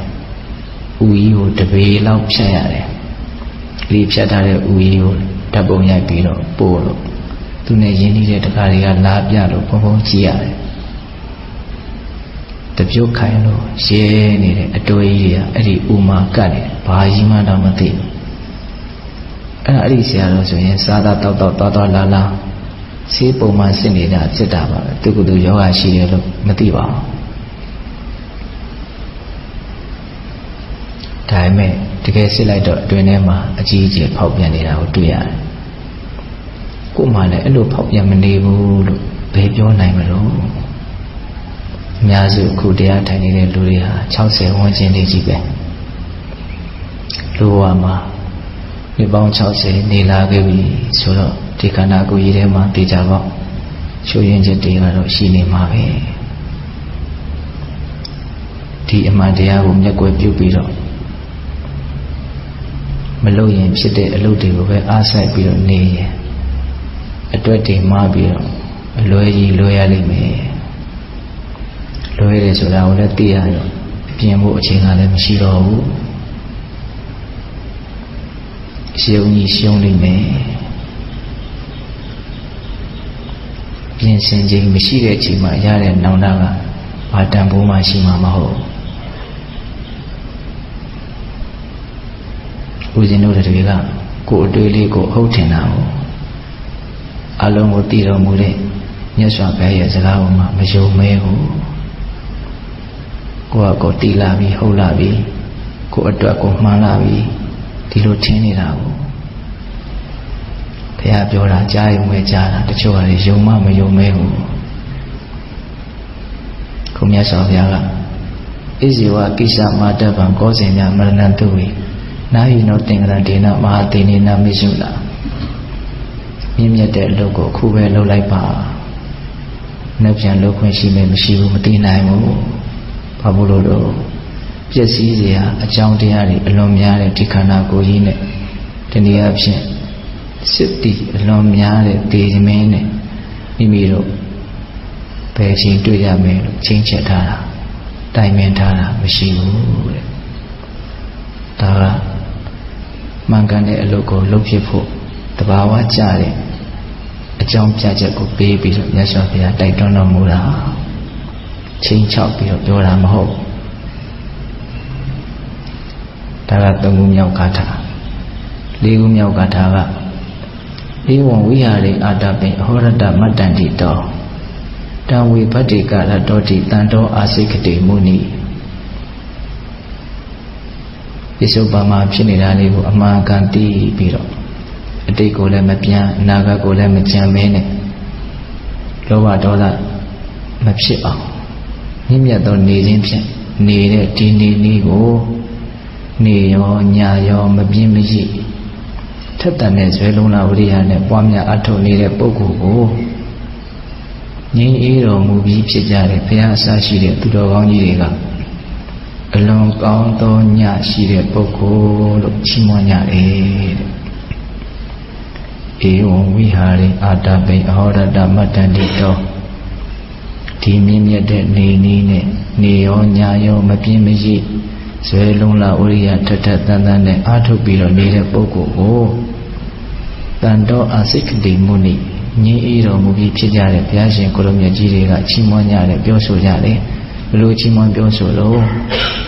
ဦးကြီးကိုတပေလောက်ဖြတ်ရတယ်ဒီဖြတ်ထားတဲ့ဦးကြီးကိုဓာတ်ပုံရိုက်ပြီးတော့ပို့လို့သူနဲ့ရင်းနှီးတဲ့တခါတွေကလာပြလို့ဘုံဘုံကြည့်ရတယ် တပြုတ်ခိုင်းလို့ရဲနေတဲ့အတွေ့အကြီးတွေကအဲ့ဒီဥမာကတ်နေဘာကြီးမှတော့မသိဘူးအဲ့ဒါအဲ့ဒီဆရာတော်ဆိုရင်စားသာတောက်တောက်သွားသွားလာလာဆေးပုံမှန်စစ်နေတာဖြစ်တာပါပဲသူကသူယောဂရှိတယ်လို့မသိပါဘူးမဲ့တကယ်စစ်လိုက်တော့အတွင်းထဲမှာအကြီးအကျယ်ဖောက်ပြန်နေတာကိုတွေ့ရတယ်ကို့မှလည်းအဲ့လိုဖောက်ပြန်မနေဘူးလို့ဘယ်ပြောနိုင်မလို့ အများစုအခုတရားထိုင်နေတဲ့လူတွေဟာ60ဝန်းကျင်နေကြီးပဲလူဘဝမှာဒီပေါင်း60နေလာခဲ့ပြီဆိုတော့ဒီခန္ဓာကိုယ်ကြီးထဲမှာတည်ကြပေါ့ချိုးရင်ချက်တွေကတော့ရှိနေမှာပဲဒီအမှန်တရားကိုမျက်ကွယ်ပြုပြီးတော့မလုပ်ရင်ဖြစ်တဲ့အလုပ်တွေကိုပဲအားဆိုင်ပြီးတော့နေရင်အတွက်တွေမှားပြီးတော့အလွဲကြီးလွဲရလိမ့်မယ် လွဲတယ်ဆိုတာကိုလည်းသိရတော့ပြင်ဖို့အချိန်ကလည်းမရှိတော့ဘူးရှုံကြီးရှုံးလိမ့်မယ်ပြင်ဆင်ခြင်းမရှိတဲ့အချိန်မှာရတဲ့နောင်တကဘာတန်ဖိုးမှရှိမှာမဟုတ်ဦးဇင်းတို့တွေကကိုယ်အတွေ့လေးကိုဟုတ်ထင်တာကိုအလုံးကိုတည်တော်မူတဲ့မြတ်စွာဘုရားရဲ့စကားပေါ်မှာမယုံမဲဘူး ကိုယ့်အကိုတည်လာပြီဟုတ်လာပြီကိုယ်အတွက်ကိုမှန်လာပြီဒီလိုထင်နေတာကိုဘုရားပြောတာကြားရုံပဲကြားတာတချို့ကလည်းယုံမှမယုံမဲဘူးခုမြတ်စွာဘုရားကဣဇေဝကိစ္စမာတဗံကောဇင်မြမရဏတုဝေနာယိနောတင်္ဂရဒေနမဟာတေနေနမိရှုလာမြင့်မြတ်တဲ့အလုပ်ကိုအခုပဲလုပ်လိုက်ပါနှစ်ပြန်လုပ်ခွင့်ရှိမယ်မရှိဘူးမသိနိုင်ဘူး ဘာလို့လို့တော့ပျက်စီးစရာအကြောင်းတရားတွေအလွန်များတဲ့ဒီခန္ဓာကိုယ်ကြီးနဲ့ဒီနေရာဖြင့်စစ်တီအလွန်များတဲ့ဒေသမင်းနဲ့မိမိတို့ဘယ်ချိန်တွေ့ရမယ်လို့ချင်းချက်ထားတာတိုင်ပင်ထားတာမရှိဘူးတဲ့ဒါကမှန်ကန်တဲ့အလုပ်ကိုလုပ်ဖြစ်ဖို့တဘာဝကြတဲ့အကြောင်းပြချက်ကိုပေးပြီးတော့မြတ်စွာဘုရားတိုက်တွန်းတော်မူတာ ချင်းချောက်ပြီးတော့ပြောတာမဟုတ်ဒါကသုံးခုမြောက်ဂါထာလေးခုမြောက်ဂါထာကဧဝံဝိဟာရိအာတပိအဟောရတမတ္တန္တိတောတံဝေဗတ္တိကရတောတိတန်တောအာစိကတိမုနိပိစုပါမှာဖြစ်နေတာလေးကိုအမှန်ကန်သိပြီးတော့အတိတ်ကိုလည်းမပြန်အနာဂတ်ကိုလည်းမကြံမင်းနဲ့လောဘဒေါသမဖြစ်အောင် မြင့်မြတ်သောနေခြင်းဖြင့်နေတဲ့ဒီနေနည်းကိုနေရောညရောမပြင်းမရည်ထက်တန်တဲ့ဇွဲလုံးလာဝိရိယနဲ့ပွားများအထောက်နေတဲ့ပုဂ္ဂိုလ်ကိုငြိမ်းအေးတော်မူပြီးဖြစ်ကြတဲ့ဘုရားအစရှိတဲ့သူတော်ကောင်းကြီးတွေကအလွန်ကောင်းသောညရှိတဲ့ပုဂ္ဂိုလ်လို့ချီးမွမ်းကြတယ်တဲ့ဧဝံဝိဟာရိအာတပိအဟောရတမတ္တန္တိတော ဒီမြင့်မြတ်တဲ့နေနည်းနဲ့နေရောညရောမပြင်းမရည်ဇွဲလုံးလာဥရိယထထတန်တန်နဲ့အာထုတ်ပြီးတော့နေတဲ့ပုဂ္ဂိုလ်ကိုတန်တော်အာစိကတိမုနိငြင်းအေးတော်မူပြီးဖြစ်ကြတဲ့ဘုရားရှင်ကိုလိုမြတ်ကြီးတွေကချီးမွမ်းကြတယ်ပြောဆိုကြတယ်ဘလို့ချီးမွမ်းပြောဆိုလို့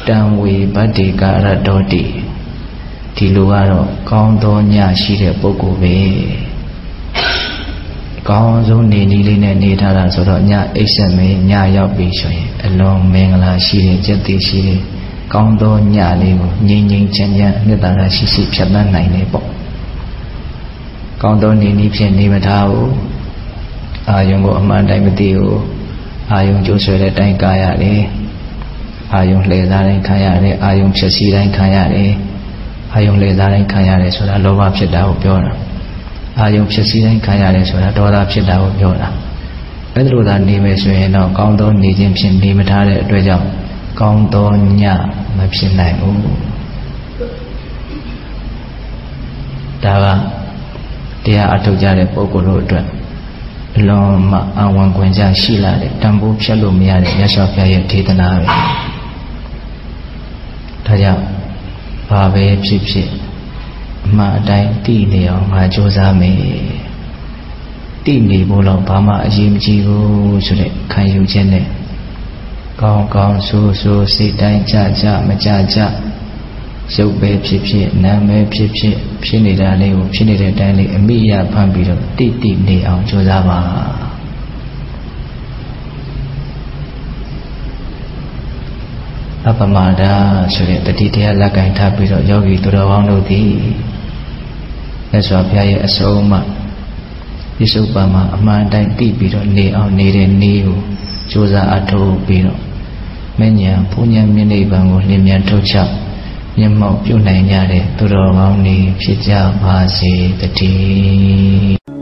တံဝေဗတ္တိကာရတောတိဒီလိုကတော့ကောင်းသောညရှိတဲ့ပုဂ္ဂိုလ်ပဲ ကောင်းဆုံးနေနည်းလေးနဲ့နေထားတာဆိုတော့ညအိပ်ဆက်မယ်ညရောက်ပြီဆိုရင်အလွန်မင်္ဂလာရှိတဲ့ကျက်တည်ရှိတဲ့ကောင်းသောညလေးကိုငြိမ်ငြိမ်ချမ်းချမ်းအနှစ်သာရရှိရှိဖြတ်သန်းနိုင်တယ်ပေါ့ကောင်းသောနေနည်းဖြင့်နေမထားဘူးအာယုံကိုအမှန်တိုင်းမသိဘူးအာယုံကျိုးဆွဲတဲ့တိုင်းကားရတယ်အာယုံလှည့်စားတိုင်းခံရတယ်အာယုံဖြစ်စီတိုင်းခံရတယ်အာယုံလှည့်စားတိုင်းခံရတယ်ဆိုတာလောဘဖြစ်တာကိုပြောတာ အာယုံဖြစ်စီတိုင်းခံရတယ်ဆိုတာဒေါသဖြစ်တာကိုပြောတာအဲ့ဒါလိုသာနေမယ်ဆိုရင်တော့ကောင်းသောနေခြင်းဖြင့်နေမထားတဲ့အတွက်ကြောင့်ကောင်းသောညမဖြစ်နိုင်ဘူးဒါကတရားအထုတ်ကြတဲ့ပုဂ္ဂိုလ်တို့အတွက်အလွန်မှအဝန်ခွင့်ကြရှိလာတဲ့တန်ဖိုးဖြတ်လို့မရတဲ့မြတ်စွာဘုရားရဲ့ဒေသနာပဲဒါကြောင့်ဘာပဲဖြစ်ဖြစ်အ မှန်အတိုင်းတည်နေအောင်ငါကြိုးစားမယ်တည်နေဖို့တော့ဘာမှအရေးမကြီးဘူးဆိုတဲ့ခံယူချက်နဲ့ကောင်းကောင်းဆိုးဆိုးစိတ်တိုင်းကြကြမကြကြရုပ်ပဲဖြစ်ဖြစ်နာမ်ပဲဖြစ်ဖြစ်ဖြစ်နေတာလေးကိုဖြစ်နေတဲ့အတိုင်းလေးအမိအယဖန်ပြီးတော့တိတိနေအောင်ကြိုးစားပါအပမဒဆိုတဲ့တတိတရားလက်ကင်ထားပြီးတော့ယောဂီသူတော်ကောင်းတို့သည် မြတ်စွာဘုရားရဲ့အဆုံးအမပြစ္ဆုတ်ပံမှာအမှန်တိုင်းသိပြီးတော့နေအောင်နေတဲ့နည်းကိုကြိုးစားအထောက်ပြီးတော့မဉ္ဇဉ်ဘုံဉ္ဇဉ်မြင့်နိဗ္ဗာန်ကိုလင်းမြန်ထုတ်ချမျက်မှောက်ပြုနိုင်ကြတဲ့သူတော်ကောင်းတွေဖြစ်ကြပါစေတည်း